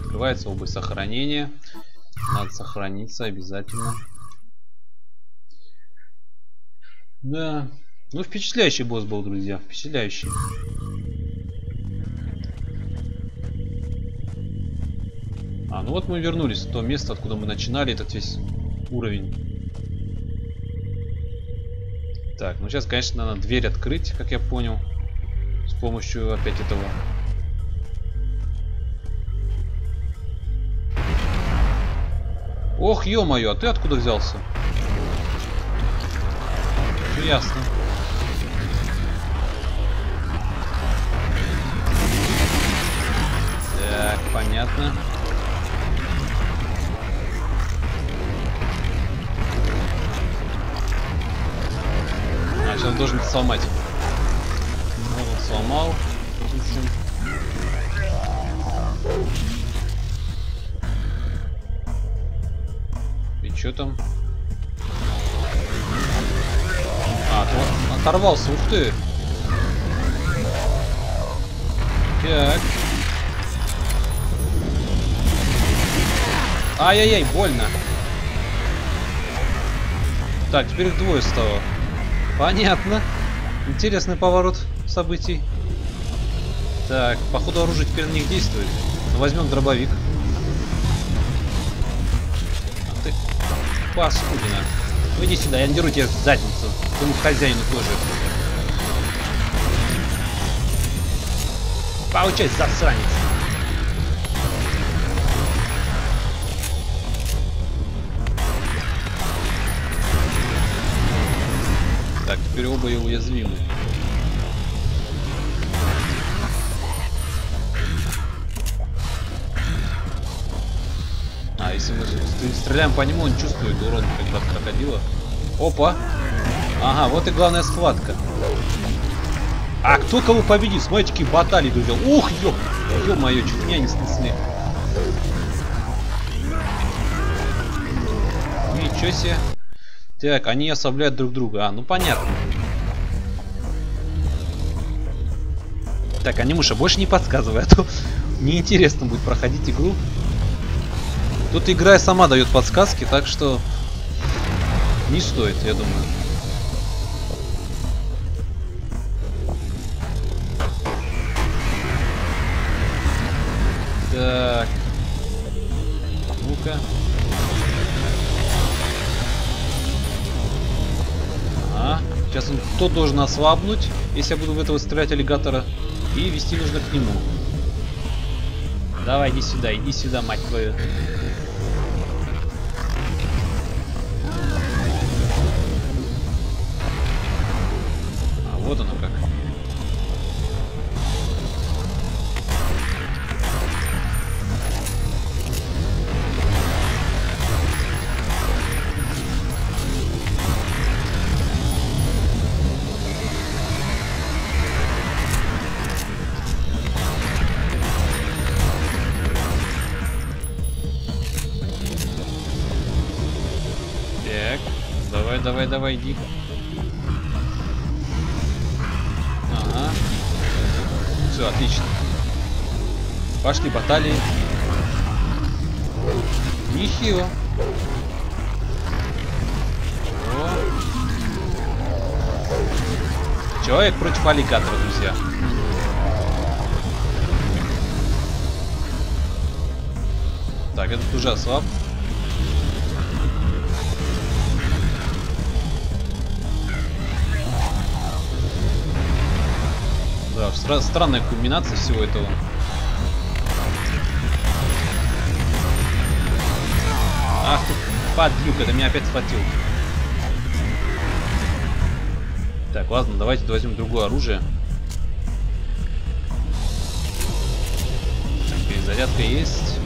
Открываются, область сохранения. Надо сохраниться обязательно. Да. Ну, впечатляющий босс был, друзья. Впечатляющий. А, ну вот мы вернулись в то место, откуда мы начинали этот весь уровень. Так, ну сейчас, конечно, надо дверь открыть, как я понял. С помощью опять этого Ох, ё-моё, а ты откуда взялся? Ясно. Так, понятно. А, сейчас должен сломать. Он сломал. что там? А, ты оторвался, ух ты! Так. Ай-яй-яй, больно. Так, теперь их двое стало. Понятно. Интересный поворот событий. Так, походу оружие теперь на них действует. Возьмем дробовик. А ты паскудина. Ну иди сюда, я надеру тебе задницу. Твоему хозяину тоже. Получай, засранец. Так, теперь оба и уязвимы. Стреляем по нему, он чувствует урон, когда в крокодила. Опа! Ага, вот и главная схватка. А кто кого победит? Смотрите, какие баталии довел. Ух, ё! Ё-моё, чуть меня не снесли. Ничего себе. Так, они ослабляют друг друга. А, ну понятно. Так, анимуша, больше не подсказывай, а то неинтересно будет проходить игру. Тут игра сама дает подсказки, так что не стоит, я думаю. Так. Ну-ка. Ага. Сейчас он тот должен ослабнуть, если я буду в этого стрелять аллигатора. И вести нужно к нему. Давай, иди сюда, иди сюда, мать твою. Иди. Ага. Все, отлично. Пошли баталии. Нихио. О. Человек против аллигатора, друзья. Так, этот уже ослаб. Стра- странная кульминация всего этого. Ах ты, подлюка, ты меня опять схватил. Так, ладно, давайте возьмем другое оружие. Перезарядка есть.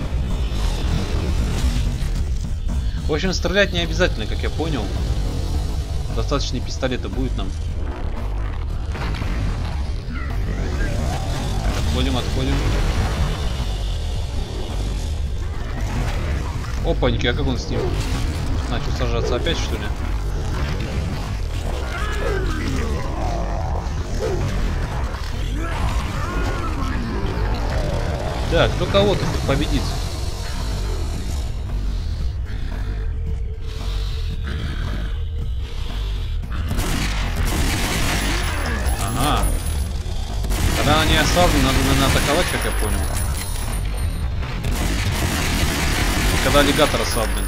В общем, стрелять не обязательно, как я понял. Достаточно пистолета будет нам. Отходим, отходим. Опаньки, а как он с ним? Начал сажаться опять, что ли? Так, кто кого-то победит? Ослаблены, надо, наверное, атаковать, как я понял. Когда аллигатор ослаблен.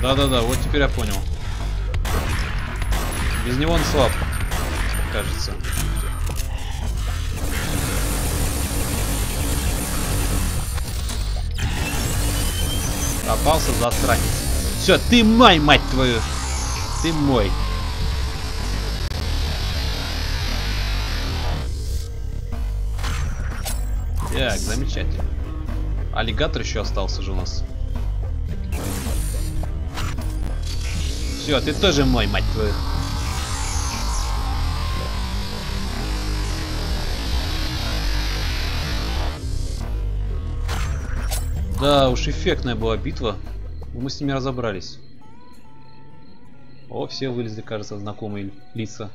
Да-да-да, вот теперь я понял. Без него он слаб, кажется. Попался засранец. Все, ты мой, мать твою! Ты мой. Так, замечательно. Аллигатор еще остался же у нас. Все, ты тоже мой, мать твою. Да, уж эффектная была битва. Мы с ними разобрались. О, все вылезли, кажется, знакомые лица.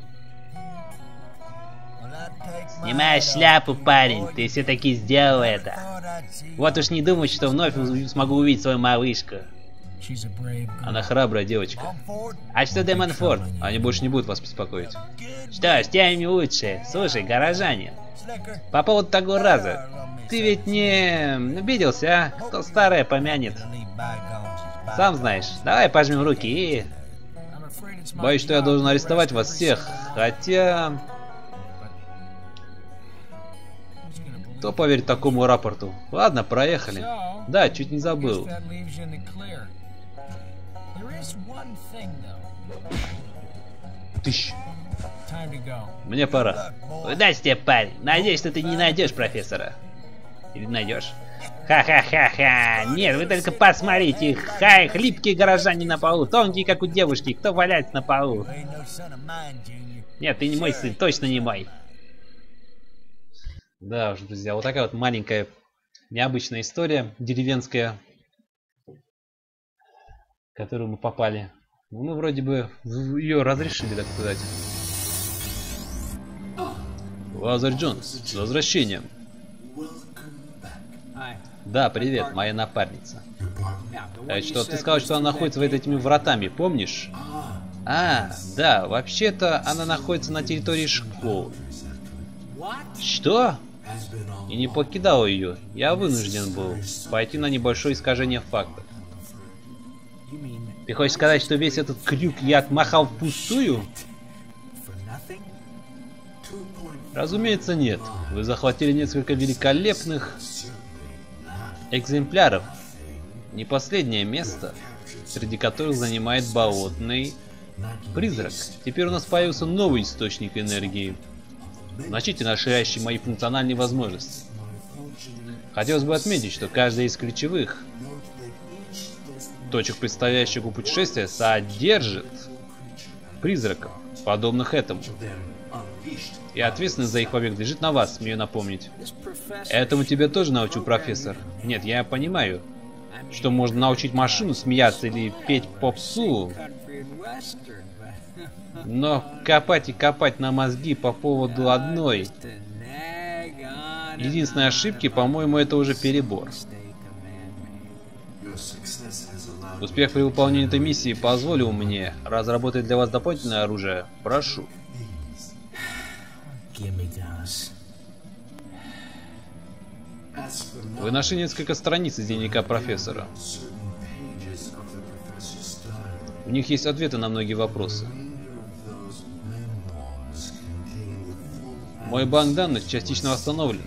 Снимай шляпу, парень, ты все-таки сделал это. Вот уж не думай, что вновь смогу увидеть свою малышку. Она храбрая девочка. А что Демон Форд? Они больше не будут вас беспокоить. Что ж, тем не лучше. Слушай, горожанин, по поводу того раза, ты ведь не обиделся, а? Кто старое помянет? Сам знаешь, давай пожмем руки и... Боюсь, что я должен арестовать вас всех, хотя... Кто поверит такому рапорту? Ладно, проехали. Да, чуть не забыл. Тыщ. Мне пора. Удачи тебе, парень. Надеюсь, что ты не найдешь профессора. Или найдешь? Ха-ха-ха-ха! Нет, вы только посмотрите! Хай, хлипкие горожане на полу, тонкие, как у девушки. Кто валяется на полу? Нет, ты не мой сын, точно не мой. Да уж, друзья, вот такая вот маленькая необычная история деревенская, в которую мы попали. Ну, мы вроде бы ее разрешили, так сказать. Лазарь Джонс, с возвращением. Да, привет, моя напарница. А что, ты сказал, что она находится за этими вратами, помнишь? А, да, вообще-то она находится на территории школы. Что? И не покидал ее. Я вынужден был пойти на небольшое искажение фактов. Ты хочешь сказать, что весь этот крюк я отмахал впустую? Разумеется, нет. Вы захватили несколько великолепных экземпляров. Не последнее место, среди которых занимает болотный призрак. Теперь у нас появился новый источник энергии, значительно расширяющий мои функциональные возможности. Хотелось бы отметить, что каждая из ключевых точек предстоящего путешествия содержит призраков, подобных этому. И ответственность за их побег лежит на вас, смею напомнить. Этому тебя тоже научу, профессор. Нет, я понимаю, что можно научить машину смеяться или петь попсу, но копать и копать на мозги по поводу одной единственной ошибки, по-моему, это уже перебор. Успех при выполнении этой миссии позволил мне разработать для вас дополнительное оружие. Прошу. Вы нашли несколько страниц из дневника профессора. В них есть ответы на многие вопросы. Мой банк данных частично восстановлен.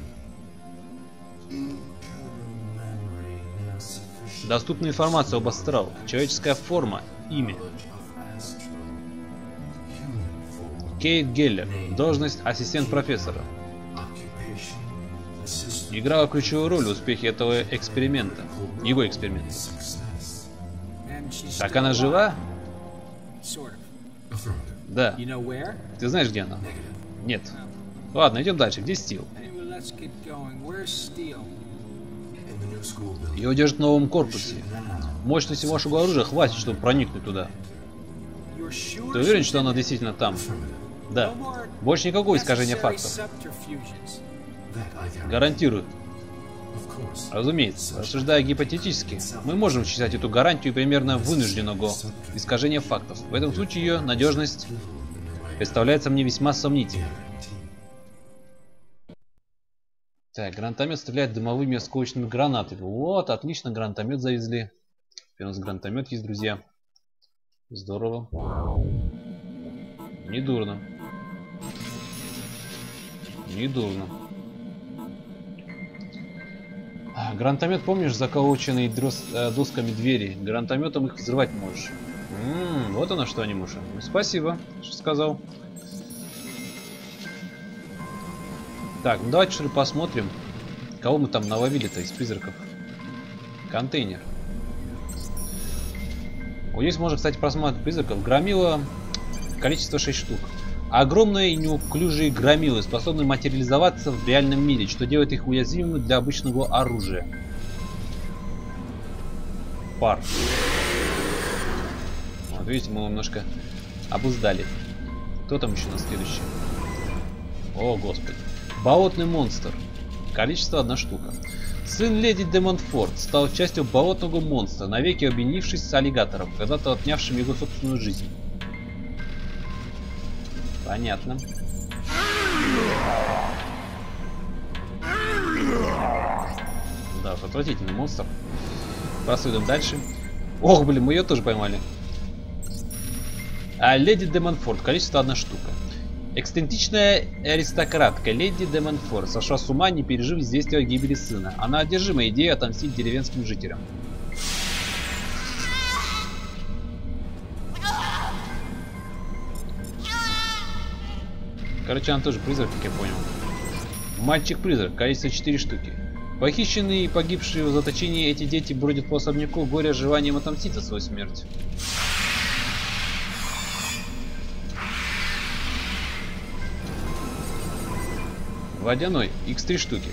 Доступна информация об астралах. Человеческая форма, имя. Кейт Геллер. Должность ассистент профессора. Играла ключевую роль в успехе этого эксперимента. Его эксперимента. Так она жива? Да. Ты знаешь, где она? Нет. Ладно, идем дальше. Где Стил? Ее держат в новом корпусе. Мощности вашего оружия хватит, чтобы проникнуть туда. Ты уверен, что она действительно там? Да. Больше никакого искажения фактов. Гарантирую. Разумеется, рассуждая гипотетически, мы можем считать эту гарантию примерно вынужденного искажения фактов. В этом случае ее надежность представляется мне весьма сомнительной. Так, гранатомет стреляет дымовыми осколочными гранатами. Вот, отлично, гранатомет завезли. Теперь у нас гранатомет есть, друзья. Здорово. Недурно. Недурно. А, Гранатомет, помнишь, заколоченный дрос- э, досками двери? Гранатометом их взрывать можешь. М, вот оно что, Анимуша. Ну, спасибо, что сказал. Так, ну давайте что ли посмотрим, кого мы там наловили-то из призраков. Контейнер. Вот здесь можно, кстати, просматривать призраков. Громила количество 6 штук. Огромные и неуклюжие громилы способны материализоваться в реальном мире, что делает их уязвимыми для обычного оружия. Пар. Вот видите, мы немножко Обуздали. Кто там еще на следующий? О, господи. Болотный монстр. Количество одна штука. Сын леди де Монфорт стал частью болотного монстра, навеки объединившись с аллигатором, когда-то отнявшим его собственную жизнь. Понятно. Да, отвратительный монстр. Проследуем дальше. Ох, блин, мы ее тоже поймали. А леди де Монфорт, количество одна штука. Эксцентричная аристократка леди де Монфорт сошла с ума, не пережив известия о гибели сына. Она одержима идеей отомстить деревенским жителям. Короче, она тоже призрак, как я понял. Мальчик-призрак, количество 4 штуки. Похищенные и погибшие в заточении эти дети бродят по особняку, горя желанием отомстить за свою смерть. Водяной, x3 штуки.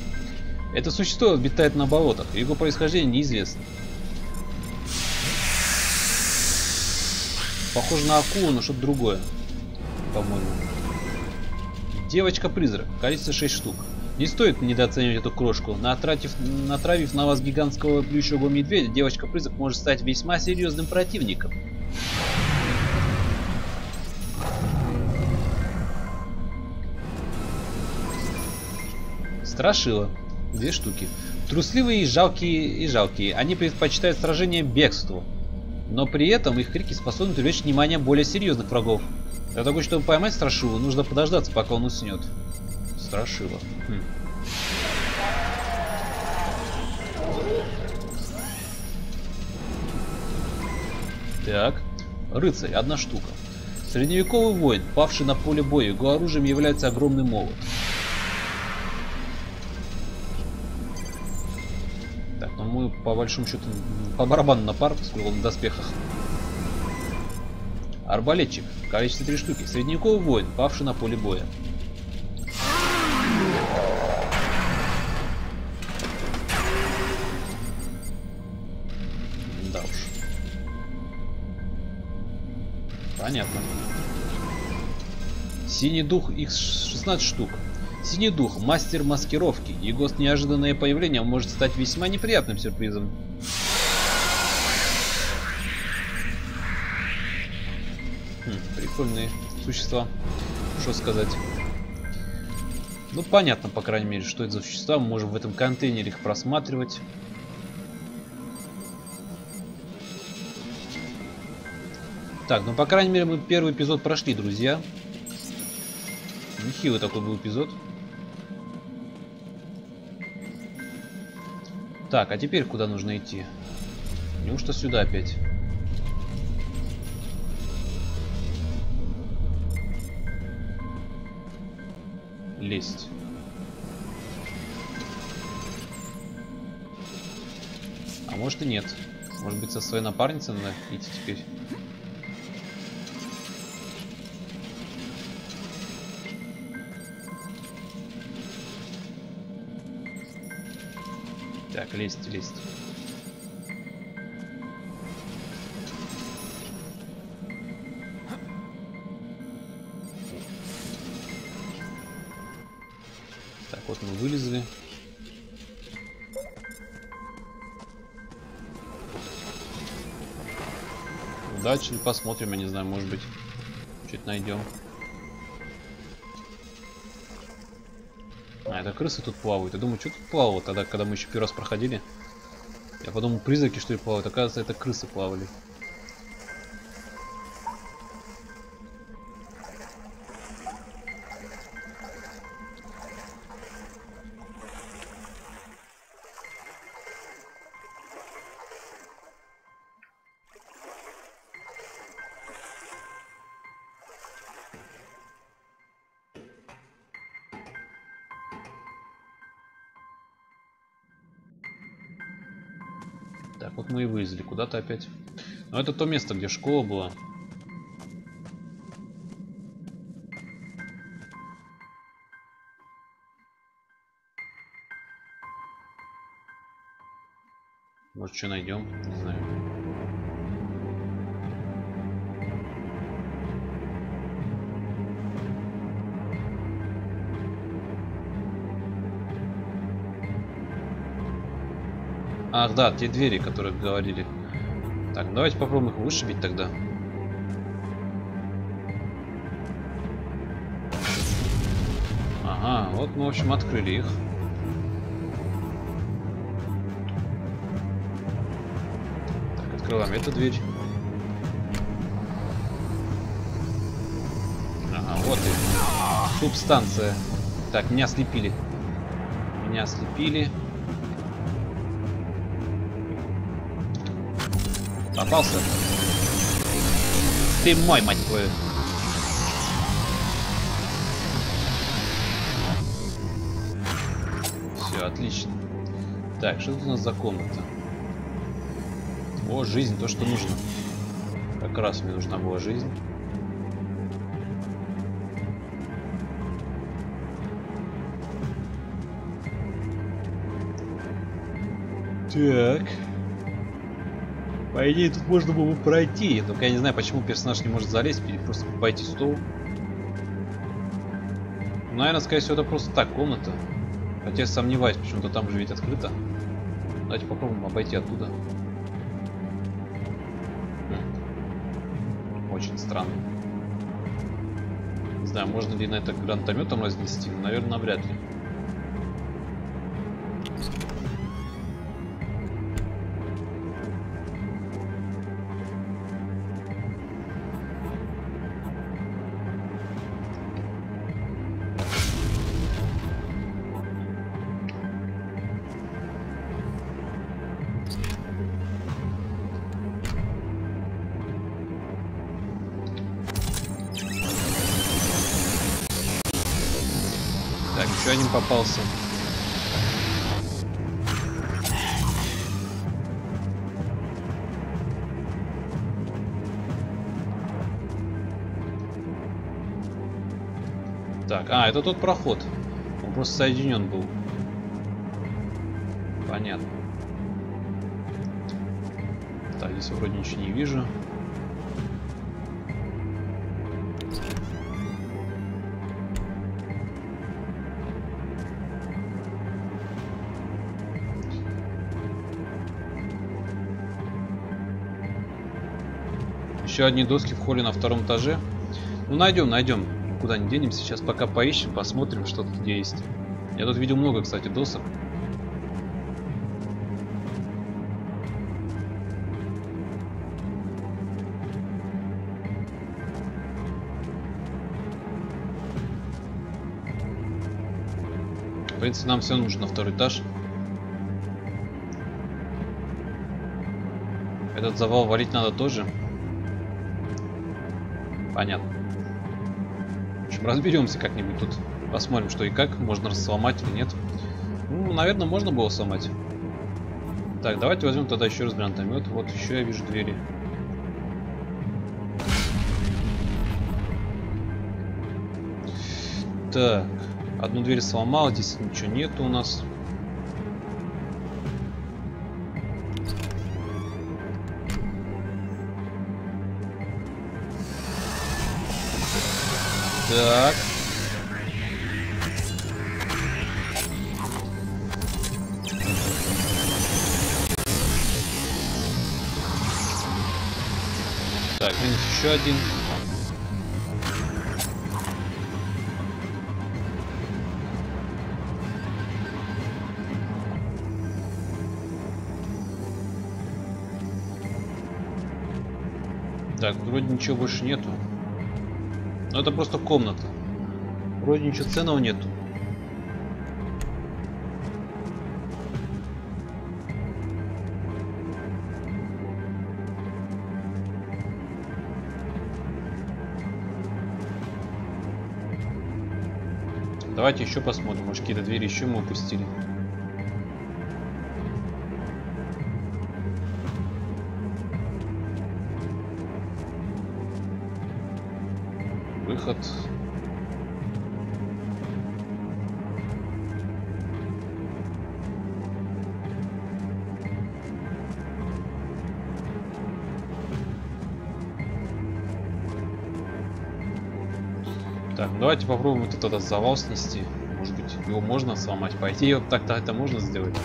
Это существо обитает на болотах, его происхождение неизвестно. Похоже на акулу, но что-то другое, по-моему. Девочка-призрак, количество 6 штук. Не стоит недооценивать эту крошку. Натратив, натравив на вас гигантского плющевого медведя, девочка-призрак может стать весьма серьезным противником. Страшила. Две штуки. Трусливые и жалкие, и жалкие. Они предпочитают сражение бегству. Но при этом их крики способны привлечь внимание более серьезных врагов. Для того, чтобы поймать Страшилу, нужно подождаться, пока он уснет. Страшила. Хм. Так. Рыцарь, одна штука. Средневековый воин, павший на поле боя, его оружием является огромный молот. Мы по большому счету по барабану на пар, поскольку он в доспехах. Арбалетчик. Количество три штуки. Средневековый воин, павший на поле боя. Да уж. Понятно. Синий дух X16 штук. Синий дух, мастер маскировки. Его неожиданное появление может стать весьма неприятным сюрпризом. Хм, прикольные существа. Что сказать. Ну, понятно, по крайней мере, что это за существа. Мы можем в этом контейнере их просматривать. Так, ну, по крайней мере, мы первый эпизод прошли, друзья. Нехилый такой был эпизод. Так, а теперь куда нужно идти? Неужто сюда опять? Лезть. А может и нет. Может быть со своей напарницей надо идти теперь. Так, лезть, лезть. Так, вот мы вылезли. Удачи, посмотрим, я не знаю, может быть, что-то найдем. Это крысы тут плавают. Я думаю, что тут плавало тогда, когда мы еще первый раз проходили. Я подумал, призраки что ли плавают. Оказывается, это крысы плавали. куда-то опять. Но это то место, где школа была. Может, что найдем? Не знаю. Ах, да, те двери, которые говорили. Так, давайте попробуем их вышибить тогда. Ага, вот мы, в общем, открыли их. Так, открываем эту дверь. Ага, вот и субстанция. Так, меня ослепили. Меня ослепили. Попался. Ты мой, мать твою. Все, отлично. Так, что тут у нас за комната? О, жизнь, то, что нужно. Как раз мне нужна была жизнь. Так. По идее, тут можно было бы пройти. Только я не знаю, почему персонаж не может залезть или просто пойти стол. Ну, Наверное, скорее всего, это просто так, комната. Хотя сомневаюсь, почему-то там же ведь открыто. Давайте попробуем обойти оттуда. Хм. Очень странно. Не знаю, можно ли на это гранатометом разнести, но, наверное, навряд ли. Один попался. Так, а, это тот проход. Он просто соединен был. Понятно. Так, здесь вроде ничего не вижу. Еще одни доски в холле на втором этаже. Ну, найдем, найдем. Куда не денемся. Сейчас пока поищем, посмотрим, что тут где есть. Я тут видел много, кстати, досок. В принципе, нам все нужно на второй этаж. Этот завал валить надо тоже. Понятно. В общем, разберемся как-нибудь тут. Посмотрим, что и как. Можно сломать или нет. Ну, наверное, можно было сломать. Так, давайте возьмем тогда еще раз гранатомет. Вот еще я вижу двери. Так, одну дверь сломал, здесь ничего нету у нас. Так. Так, минус еще один. Так, вроде ничего больше нету. Но это просто комната. Вроде ничего ценного нету. Давайте еще посмотрим, может какие-то двери еще мы упустили. Выход. Так, ну давайте попробуем вот этот завал снести. Может быть, его можно сломать. По идее, вот так-то это можно сделать.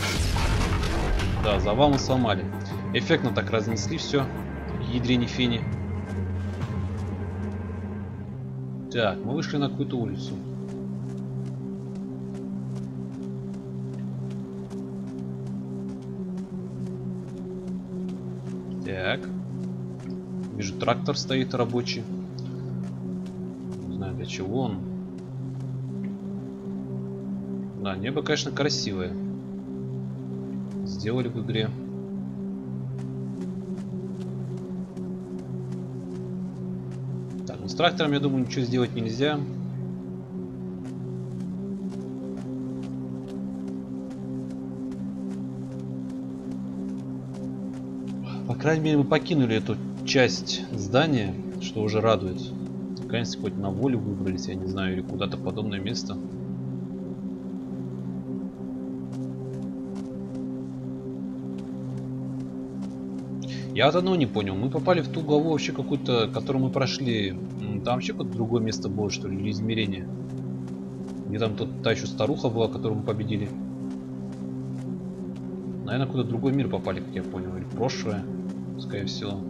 Да, завал мы сломали. Эффектно так разнесли все. Ядрени фени. Так, мы вышли на какую-то улицу. Так. Вижу, трактор стоит рабочий. Не знаю, для чего он. Да, небо, конечно, красивое. Сделали в игре. Трактором, я думаю, ничего сделать нельзя. По крайней мере, мы покинули эту часть здания, что уже радует. Наконец, хоть на волю выбрались, я не знаю, или куда-то подобное место. Я вот одного не понял. Мы попали в ту главу вообще какую-то, которую мы прошли. Там вообще какое-то другое место было, что ли, или измерение. Где там тот, та еще старуха была, которую мы победили. Наверное, куда-то другой мир попали, как я понял. Или прошлое, скорее всего.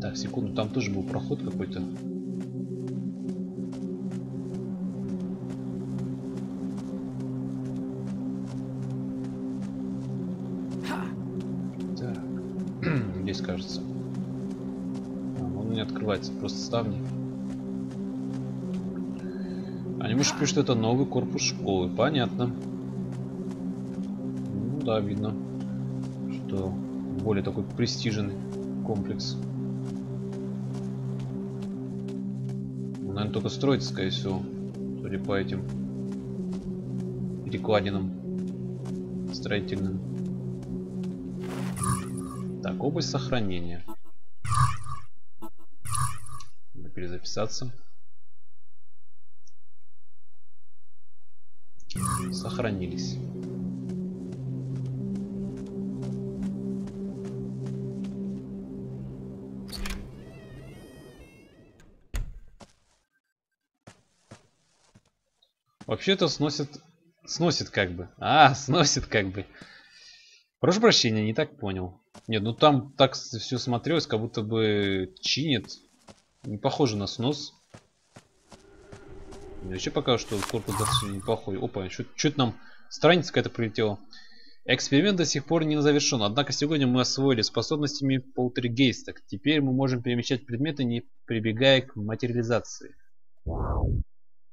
Так, секунду, там тоже был проход какой-то. Открывается, просто ставни. Они может пишут, что это новый корпус школы. Понятно. Ну да, видно, что более такой престижный комплекс. Он, наверное, только строится, скорее всего, судя по этим перекладинам строительным. Так, область сохранения. Надо перезаписаться. Сохранились. Вообще это сносит... Сносит как бы. А, [laughs] сносит как бы. Прошу прощения, не так понял. Нет, ну там так все смотрелось, как будто бы чинит. Не похоже на снос. Вообще пока что корпус достаточно неплохой. Опа, что-то нам страница какая-то прилетела. Эксперимент до сих пор не завершен, однако сегодня мы освоили способностями полтергейста. Теперь мы можем перемещать предметы, не прибегая к материализации.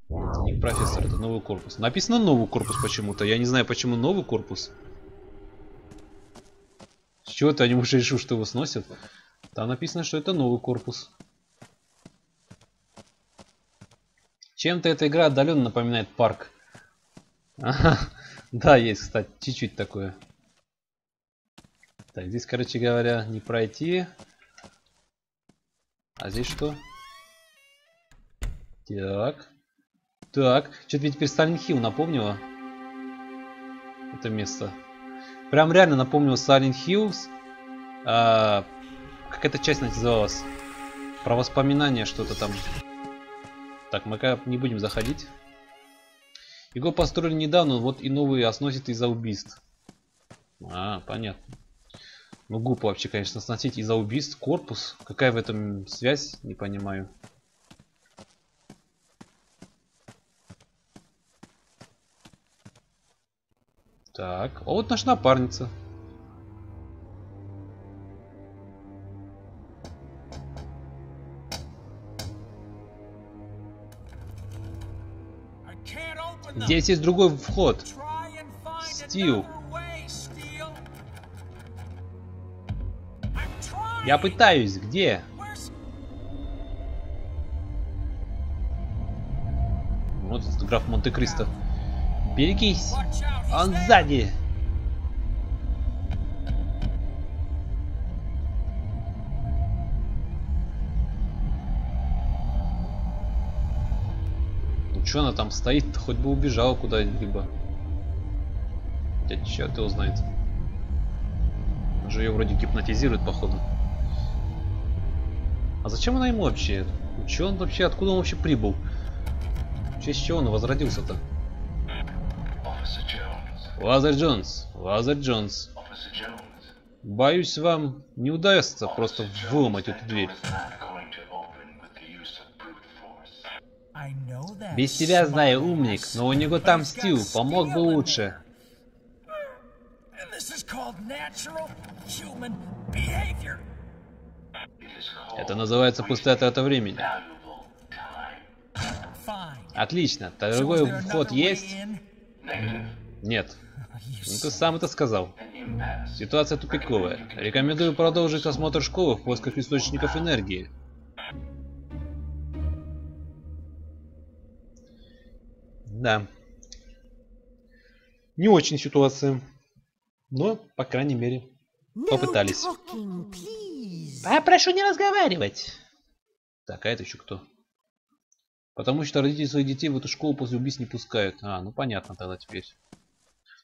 Не профессор, это новый корпус. Написано новый корпус почему-то. Я не знаю, почему новый корпус. С чего-то они уже решили, что его сносят. Там написано, что это новый корпус. Чем-то эта игра отдаленно напоминает парк. Ага. Да, есть, кстати, чуть-чуть такое. Так, здесь, короче говоря, не пройти. А здесь что? Так. Так. Что-то мне теперь Silent Hill напомнило. Это место. Прям реально напомнил Silent Hills. А, как эта часть называлась? Про воспоминания что-то там. Так, мы не будем заходить. Его построили недавно, вот и новые сносит из-за убийств. А, понятно. Ну, глупо вообще, конечно, сносить из-за убийств корпус. Какая в этом связь, не понимаю. Так, а вот наша напарница. Здесь есть другой вход. Стил. Я пытаюсь. Где? Вот этот граф Монте-Кристо. Берегись. Он сзади. Что она там стоит? -то? Хоть бы убежала куда-либо. Хотя черт его знает. Он же ее вроде гипнотизирует, походу. А зачем она ему вообще? Че он вообще? Откуда он вообще прибыл? В честь чего он возродился-то? Лазарь Джонс, Лазарь Джонс. Боюсь, вам не удастся просто выломать эту дверь. Без тебя знаю, умник, но у него там Стил, помог бы лучше. Это называется пустая трата времени. Отлично. Другой вход есть? Нет. [laughs] Ну, ты сам это сказал. Ситуация тупиковая. Рекомендую продолжить осмотр школы в поисках источников энергии. Да. Не очень ситуация. Но, по крайней мере, попытались. А прошу не разговаривать. Так, а это еще кто? Потому что родители своих детей в эту школу после убийств не пускают. А, ну понятно тогда теперь.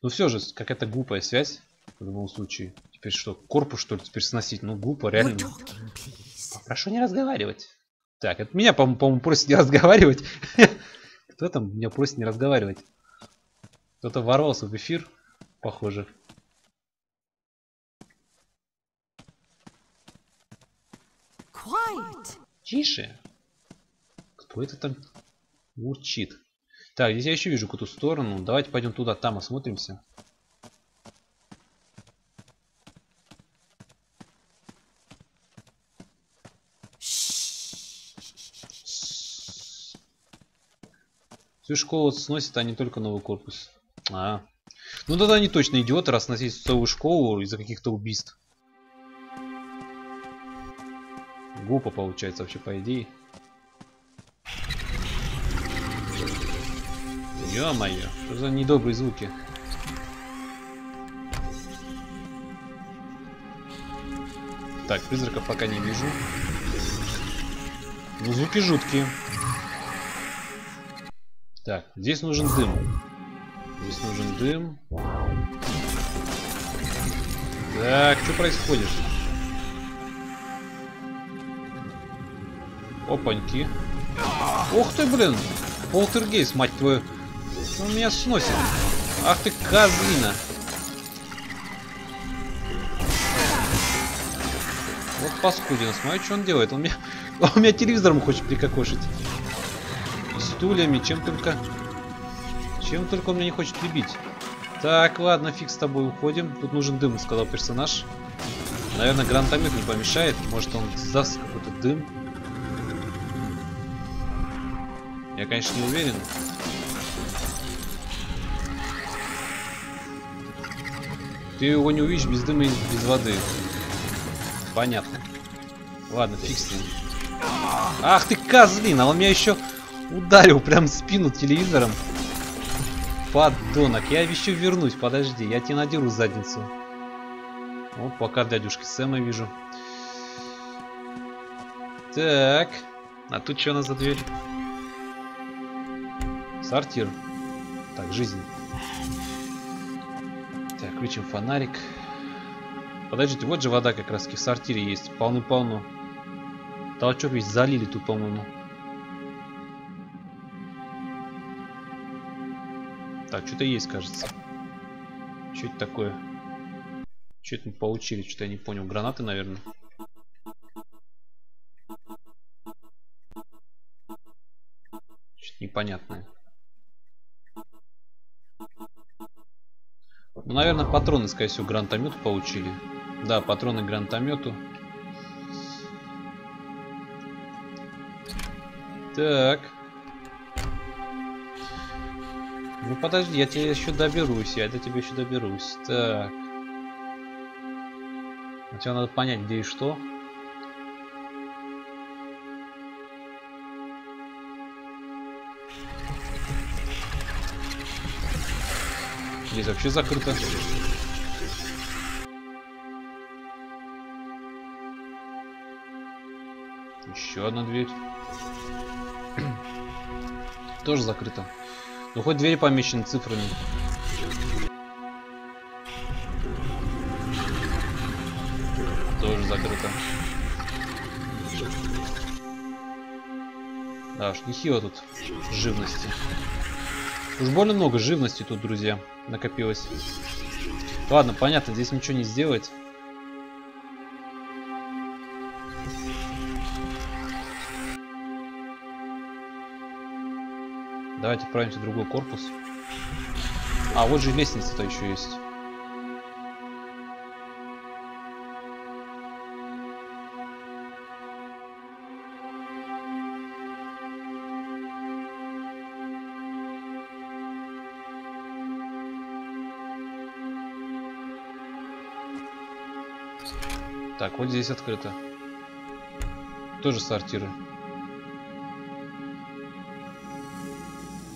Ну все же, какая-то глупая связь в любом случае. Теперь что, корпус что ли теперь сносить? Ну глупо, реально. Talking. Прошу не разговаривать. Так, это меня, по-моему, по просит не разговаривать. [laughs] Кто там меня просит не разговаривать? Кто-то ворвался в эфир, похоже. Quiet. Тише. Кто это там урчит? Так, здесь я еще вижу какую-то сторону. Давайте пойдем туда, там осмотримся. Всю школу сносит, а не только новый корпус. А. Ну тогда они точно идиоты, раз сносить целую школу из-за каких-то убийств. Глупо получается вообще по идее. Ё-моё, что за недобрые звуки? Так, призраков пока не вижу. Ну, звуки жуткие. Так, здесь нужен дым. Здесь нужен дым. Так, что происходит? Опаньки. Ух ты, блин! Полтергейс, мать твою. Он меня сносит. Ах ты, козлина. Вот паскудина, смотри, что он делает. Он меня, [laughs] он меня телевизором хочет прикокошить. Стульями, чем только... Чем только он меня не хочет любить. Так, ладно, фиг с тобой, уходим. Тут нужен дым, сказал персонаж. Наверное, гранатомет не помешает. Может, он даст какой-то дым. Я, конечно, не уверен. Ты его не увидишь без дыма и без воды. Понятно. Ладно, фиг с ним. Ах ты козлина, он меня еще ударил прям спину телевизором. Подонок, я еще вернусь, подожди, я тебе надеру задницу. О, пока дядюшки Сэма вижу. Так, а тут что у нас за дверь? Сортир. Так, жизнь. Так, включим фонарик. Подождите, вот же вода как раз в сортире есть. Полны-полно. Толчок весь залили тут, по-моему. Так, что-то есть, кажется. Что это такое? Что это мы получили? Что-то я не понял. Гранаты, наверное. Что-то непонятное. Ну, наверное, патроны, скорее всего, гранатомету получили. Да, патроны гранатомету. Так. Ну подожди, я тебе еще доберусь, я до тебя еще доберусь. Так. Сначала надо понять, где и что. Здесь вообще закрыто. Еще одна дверь. [clears throat] Тоже закрыто. Ну хоть двери помечены цифрами. Тоже закрыто. Да, уж нехило тут живности. Уж больно много живности тут, друзья, накопилось. Ладно, понятно, здесь ничего не сделать. Давайте отправимся в другой корпус. А, вот же лестница-то еще есть. Так, вот здесь открыто. Тоже сортиры.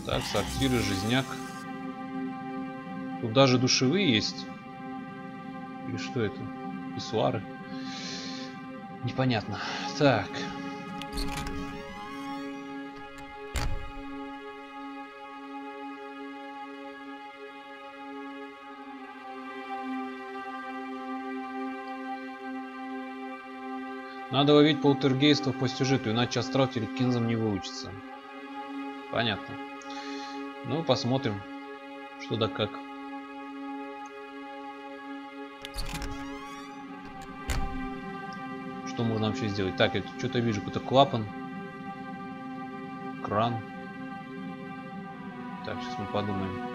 Так, сортиры, жизняк. Тут даже душевые есть. Или что это? Писсуары. Непонятно. Так. Надо ловить полтергейстов по сюжету, иначе Астрал или Кинзом не выучится. Понятно. Ну, посмотрим, что да как. Что можно вообще сделать? Так, я что-то вижу, какой-то клапан. Кран. Так, сейчас мы подумаем.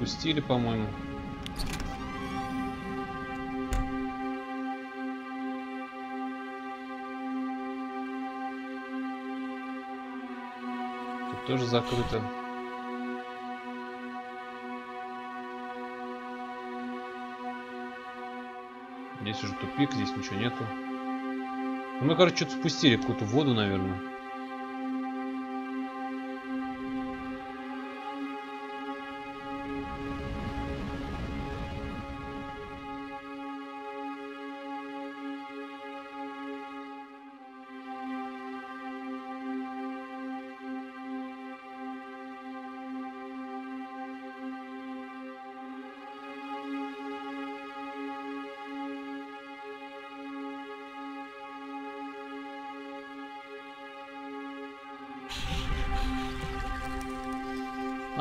Спустили, по-моему. Тут тоже закрыто. Здесь уже тупик, здесь ничего нету. Ну, мы, короче, что-то спустили, какую-то воду, наверное.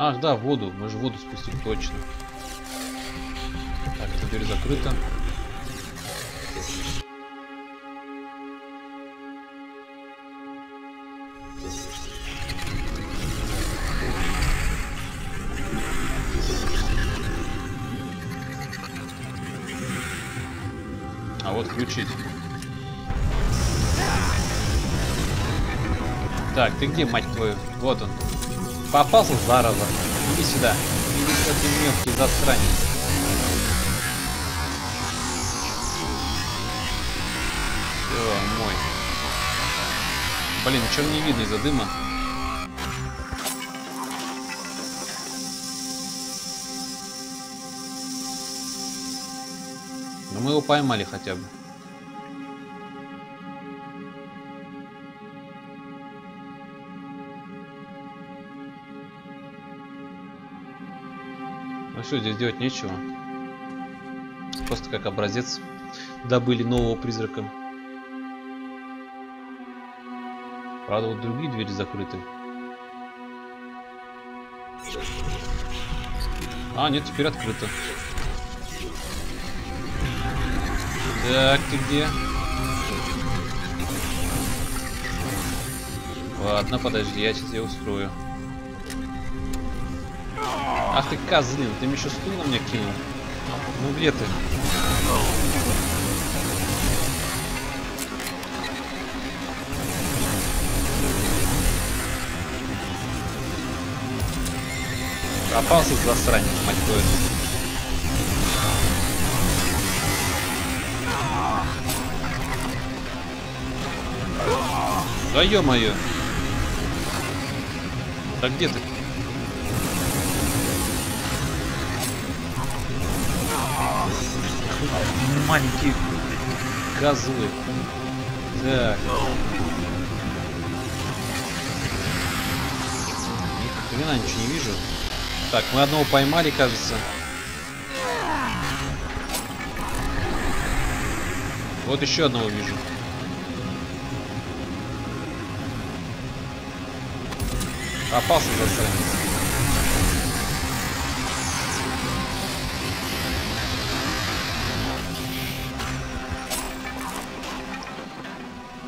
Ах, да, воду. Мы же воду спустили, точно. Так, эта дверь закрыта. А вот включить. Так, ты где, мать твою? Вот он. Попался, зараза. Иди сюда. Иди сюда, ты мелкий засранец. Все, мой. Блин, ничего не видно из-за дыма. Но мы его поймали хотя бы. Все, здесь делать нечего. Просто как образец добыли нового призрака. Правда, вот другие двери закрыты. А, нет, теперь открыто. Так, ты где? Ладно, подожди, я сейчас ее устрою. Ах ты козлин, ты мне еще стул на меня кинул. Ну где ты? Попался засранец, мать твою. Да ё-моё. Да где ты? маленькие козлы. Так. Ни хрена ничего не вижу. Так, мы одного поймали, кажется. Вот еще одного вижу. Опасный засранец.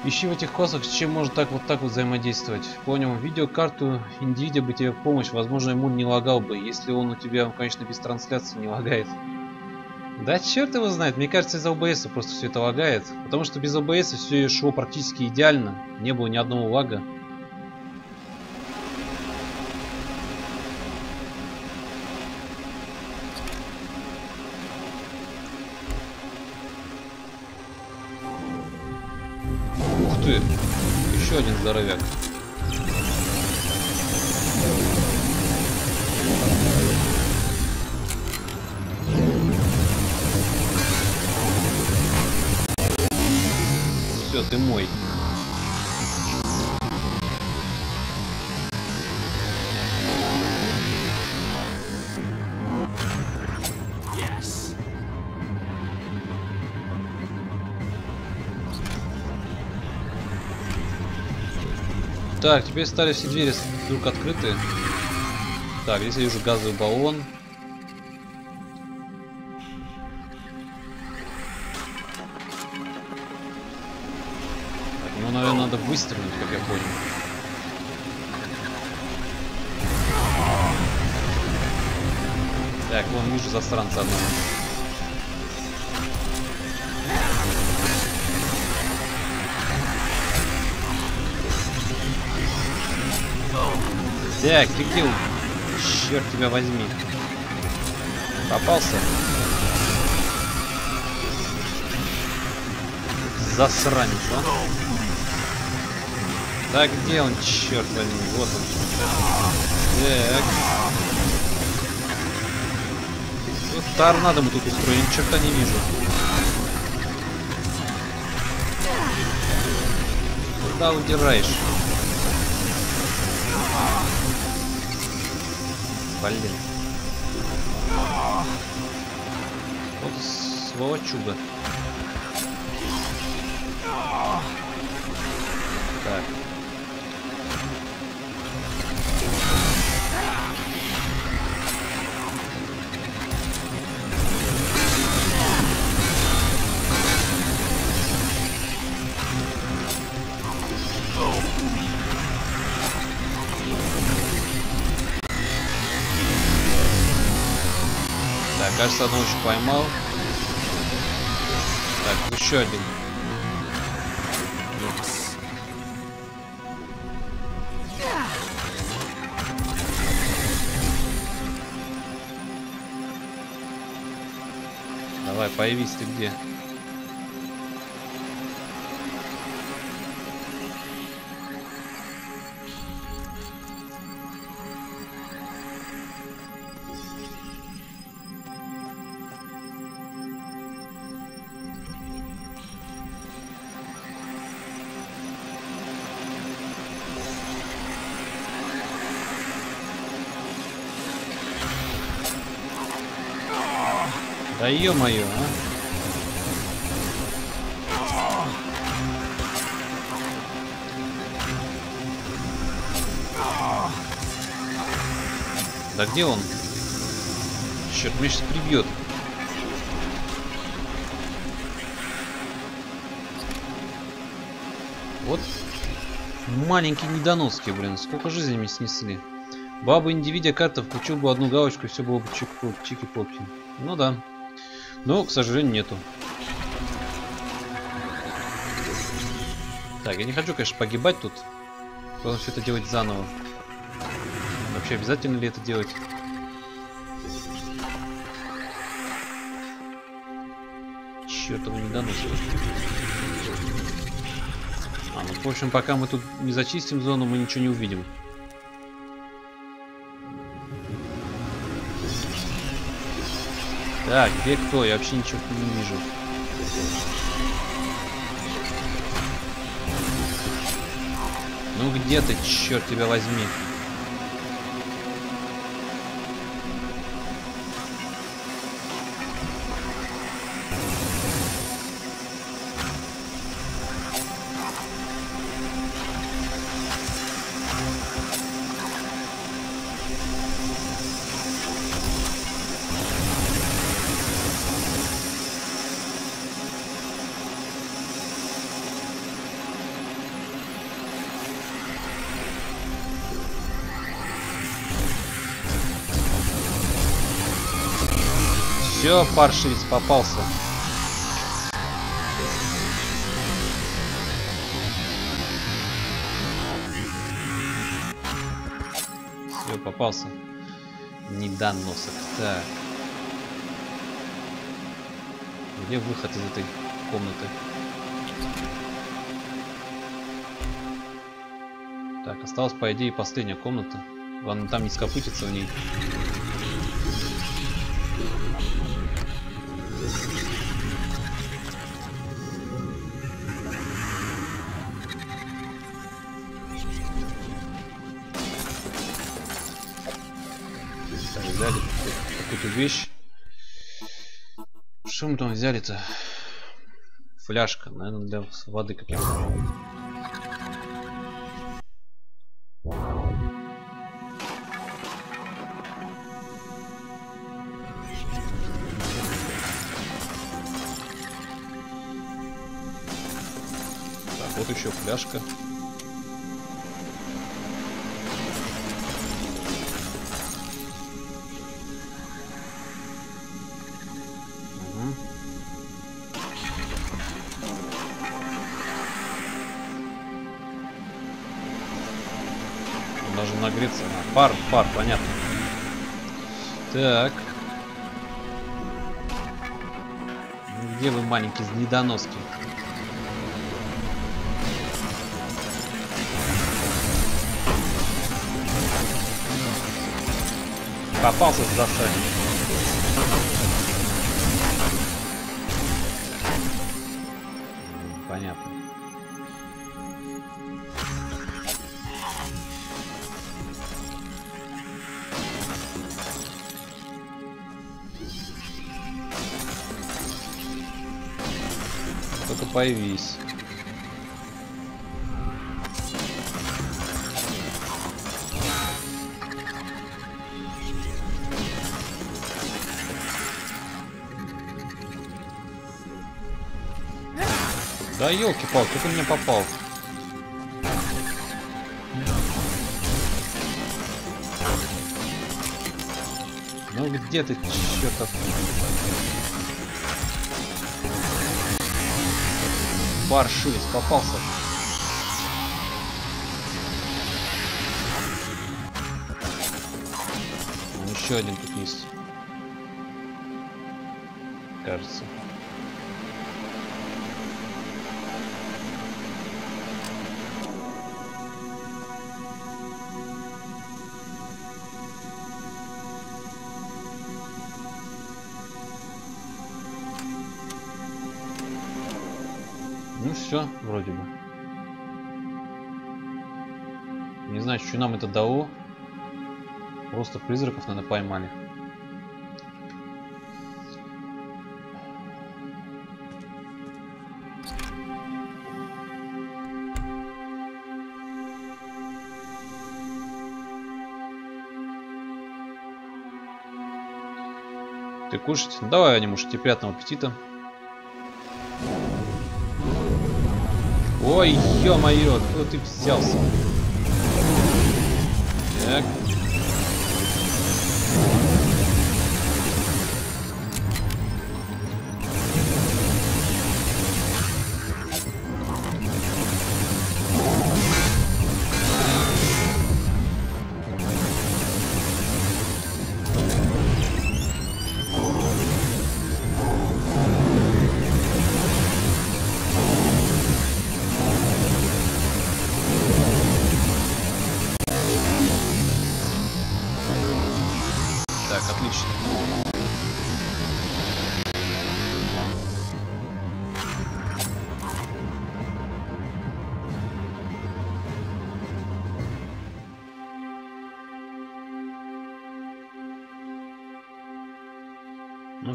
Ищи в этих косах, с чем можно так вот так вот взаимодействовать. Понял. Видеокарту Nvidia бы тебе в помощь. Возможно, ему не лагал бы, если он у тебя, конечно, без трансляции не лагает. Да черт его знает, мне кажется из-за OBS просто все это лагает. Потому что без OBS все шло практически идеально. Не было ни одного лага. Еще один здоровяк. Все, ты мой. Так, теперь стали все двери вдруг открыты. Так, здесь я вижу газовый баллон. Так, ну, наверное, надо выстрелить, как я понял. Так, вон вижу засранца одного. Так, ты где? Черт тебя возьми. Попался? Засранец, а? Так, где он, черт возьми? Вот он. Так. Вот торнадо мы тут устроили, ни черта не вижу. Куда удираешь? Блин. Вот сволочуга. Так. Кажется, одного еще поймал. Так, еще один. Давай, появись ты где? Ё-моё, а? Да где он? Черт, меня сейчас прибьет. Вот маленькие недоноски, блин. Сколько жизней мне снесли. Баба Индивидия карта включил бы одну галочку, и все было бы чики-попки. Ну да. Но, к сожалению, нету. Так, я не хочу, конечно, погибать тут. Главное все это делать заново. Вообще обязательно ли это делать? Чёртова недоносливо. А, ну, в общем, пока мы тут не зачистим зону, мы ничего не увидим. Так, где кто? Я вообще ничего не вижу. Ну где ты, черт тебя возьми? Все, паршивец попался. Все, попался. Недоносок. Так. Где выход из этой комнаты? Так, осталась, по идее, последняя комната. Главное, там не скопытиться в ней. Вещь. Что мы там взяли-то? Фляжка, наверное, для воды какой-то. Так, вот еще фляжка. Пар, понятно. Так. Ну, Где вы, маленький недоноски? Попался в засаде. Появись. Да елки-палки, он меня попал? Ну где ты, чертов? Паршивец попался. Еще один тут есть. Кажется. Ну все, вроде бы. Не знаю, что нам это дало. Просто призраков, наверное, поймали. Ты кушать? Ну, давай, Анимуш, тебе приятного аппетита. Ой, ё-моё, откуда ты взялся? Так.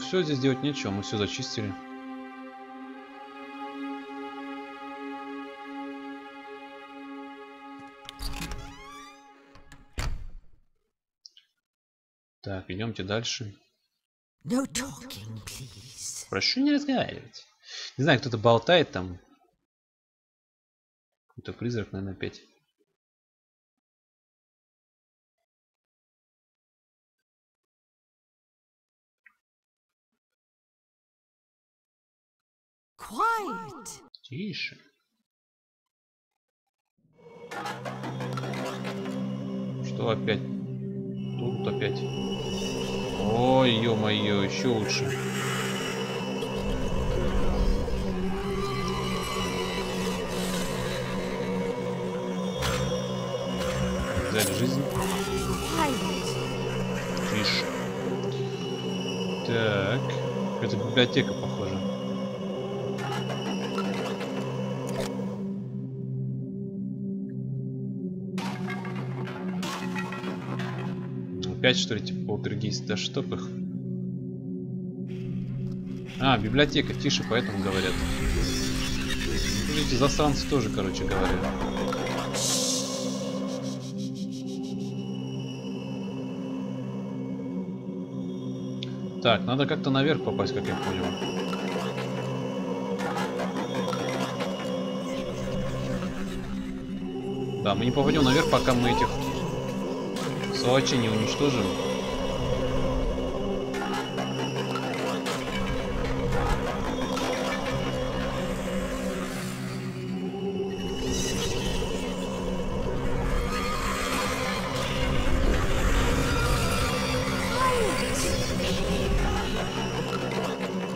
Все, здесь делать нечего, мы все зачистили. Так, идемте дальше. No talking, please. Прошу не разговаривать. Не знаю, кто-то болтает там. Какой-то призрак, наверное, опять. Тише. Что опять? Тут опять. Ой, ё-моё, еще лучше. Взяли жизнь. Тише. Так. Это библиотека, похоже. Опять что ли, типа полтергейст? Да чтоб их. А, библиотека, тише, поэтому говорят. Ну, Эти засранцы тоже, короче говоря. Так, надо как-то наверх попасть, как я понял. Да, мы не попадем наверх, пока мы этих сволочей не уничтожим.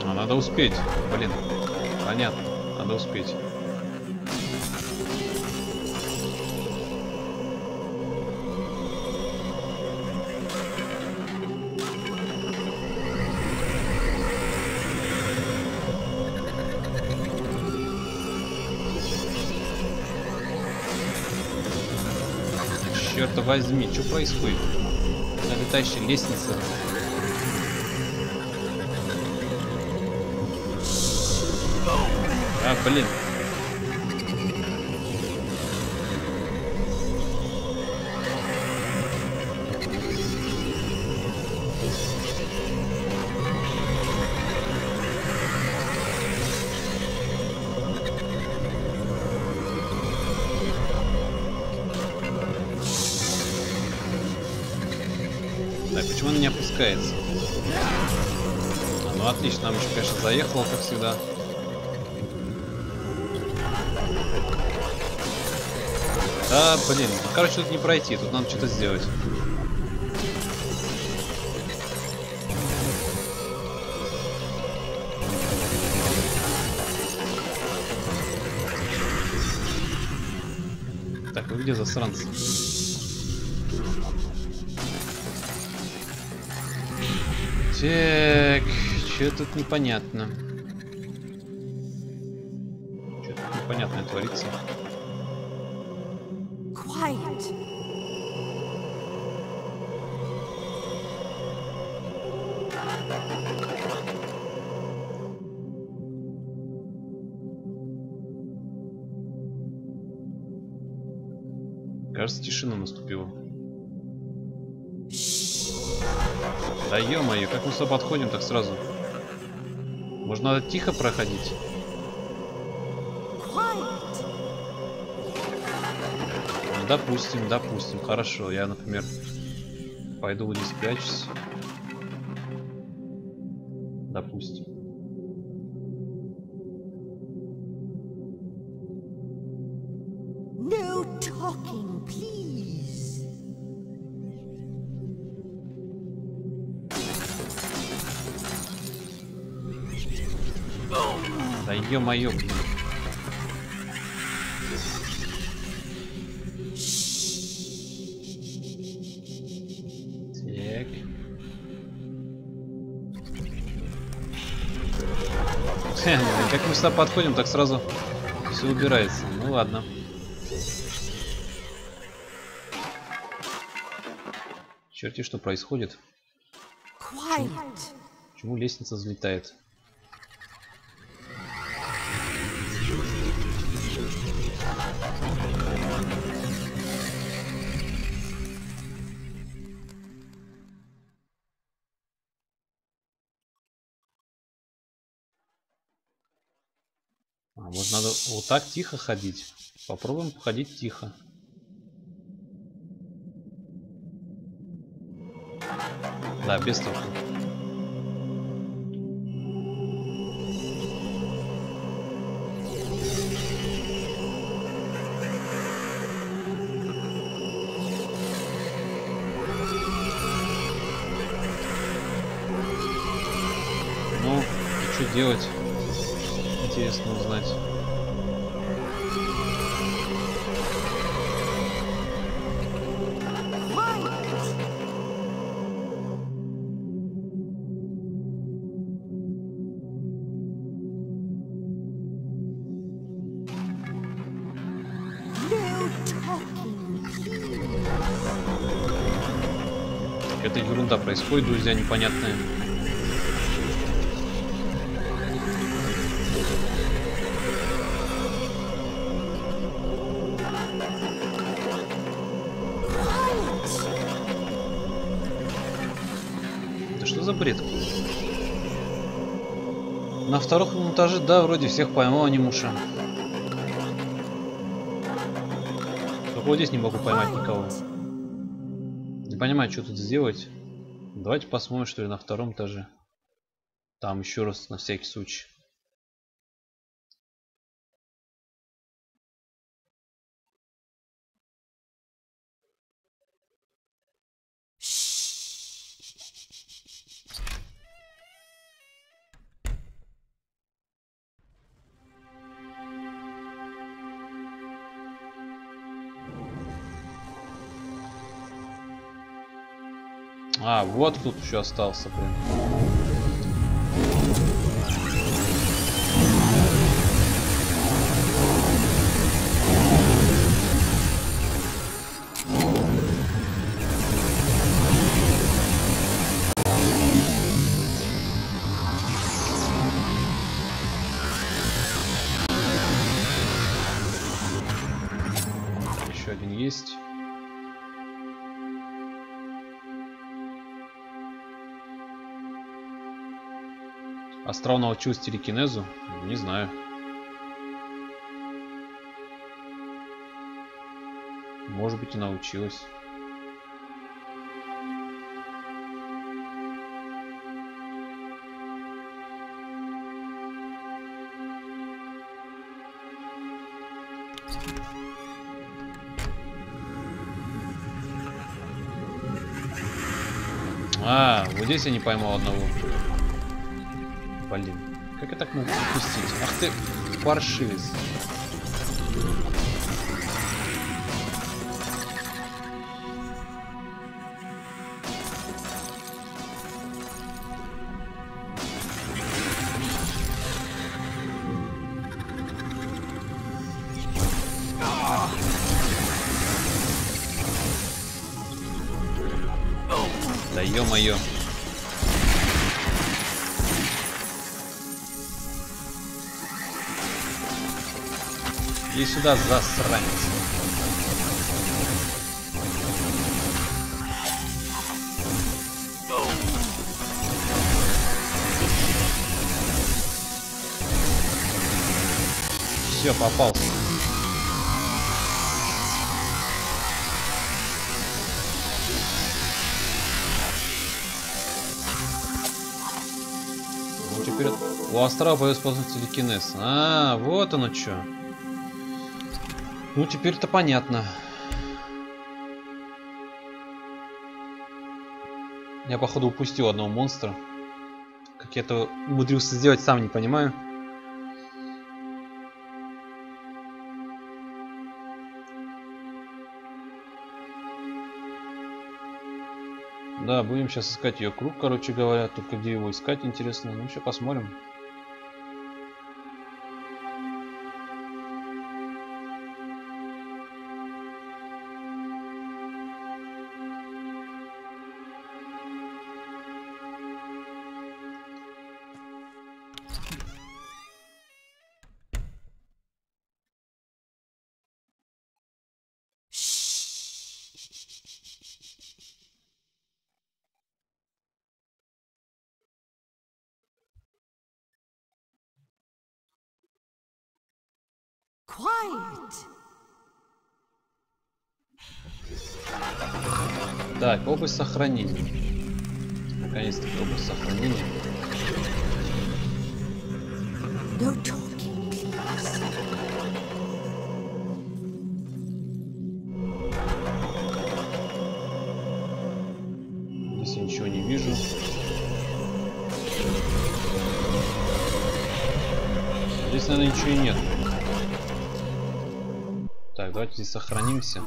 А, надо успеть. Блин. Понятно. Надо успеть. Черт возьми, что происходит? На летающей лестнице. А, блин. Опускается? А, ну отлично, нам еще, конечно, заехало, как всегда. Да, блин, ну, короче, тут не пройти, тут надо что-то сделать. Так, вы где засранцы? Так, что тут непонятно? Сюда подходим так сразу? Может надо тихо проходить? Ну, допустим, допустим, хорошо. Я, например, пойду здесь прячусь. Допустим. Ё-моё, блин. Так. Как мы сюда подходим, так сразу все убирается. Ну ладно. Черти, что происходит? Почему лестница взлетает? А Может надо вот так тихо ходить? Попробуем ходить тихо. Да, без того. Ну, что делать? Интересно узнать. Какая-то ерунда происходит, друзья, непонятная. Этаже, да, вроде всех поймал анимуша. Только вот здесь не могу поймать никого. Не понимаю, что тут сделать. Давайте посмотрим, что ли, на втором этаже. Там еще раз, на всякий случай. Вот тут еще остался, блин. Астрал научилась телекинезу? Не знаю. Может быть и научилась. А, вот здесь я не поймал одного. Блин, как я так мог пропустить? Ах ты, паршивец. Да ё-моё. Иди сюда, засранец. Все, попался. Ну, теперь у Астрала появился способность телекинез. А, вот оно что. Ну, теперь-то понятно. Я, походу, упустил одного монстра. Как я это умудрился сделать, сам не понимаю. Да, будем сейчас искать ее круг, короче говоря. Только где его искать, интересно. Ну, еще посмотрим. Quiet. Так, область сохранения. Наконец-таки область сохранения. No talking, please. Здесь я ничего не вижу. Здесь, наверное, ничего и нет. Так, давайте здесь сохранимся.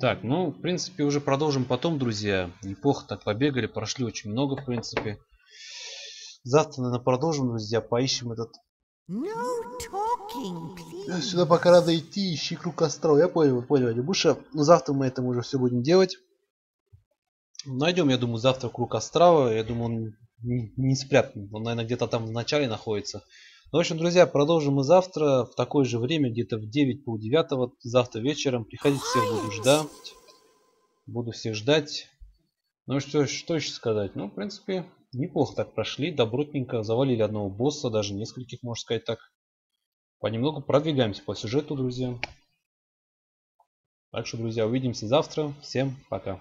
Так, ну, в принципе, уже продолжим потом, друзья. Неплохо так побегали, прошли очень много, в принципе. Завтра, наверное, продолжим, друзья. Поищем этот... No talking, please. Сюда пока надо идти, ищи круг костра. Я понял, понял, Лебуша. Ну, завтра мы это уже все будем делать. Найдем, я думаю, завтра круг острова. Я думаю, он не, спрятан. Он, наверное, где-то там в начале находится. Ну, в общем, друзья, продолжим мы завтра в такое же время, где-то в 9 пол 9 завтра вечером. Приходите, всех буду ждать. Буду всех ждать. Ну что, что еще сказать? Ну, в принципе, неплохо так прошли, добротненько. Завалили одного босса, даже нескольких, можно сказать так. Понемногу продвигаемся по сюжету, друзья. Так что, друзья, увидимся завтра. Всем пока.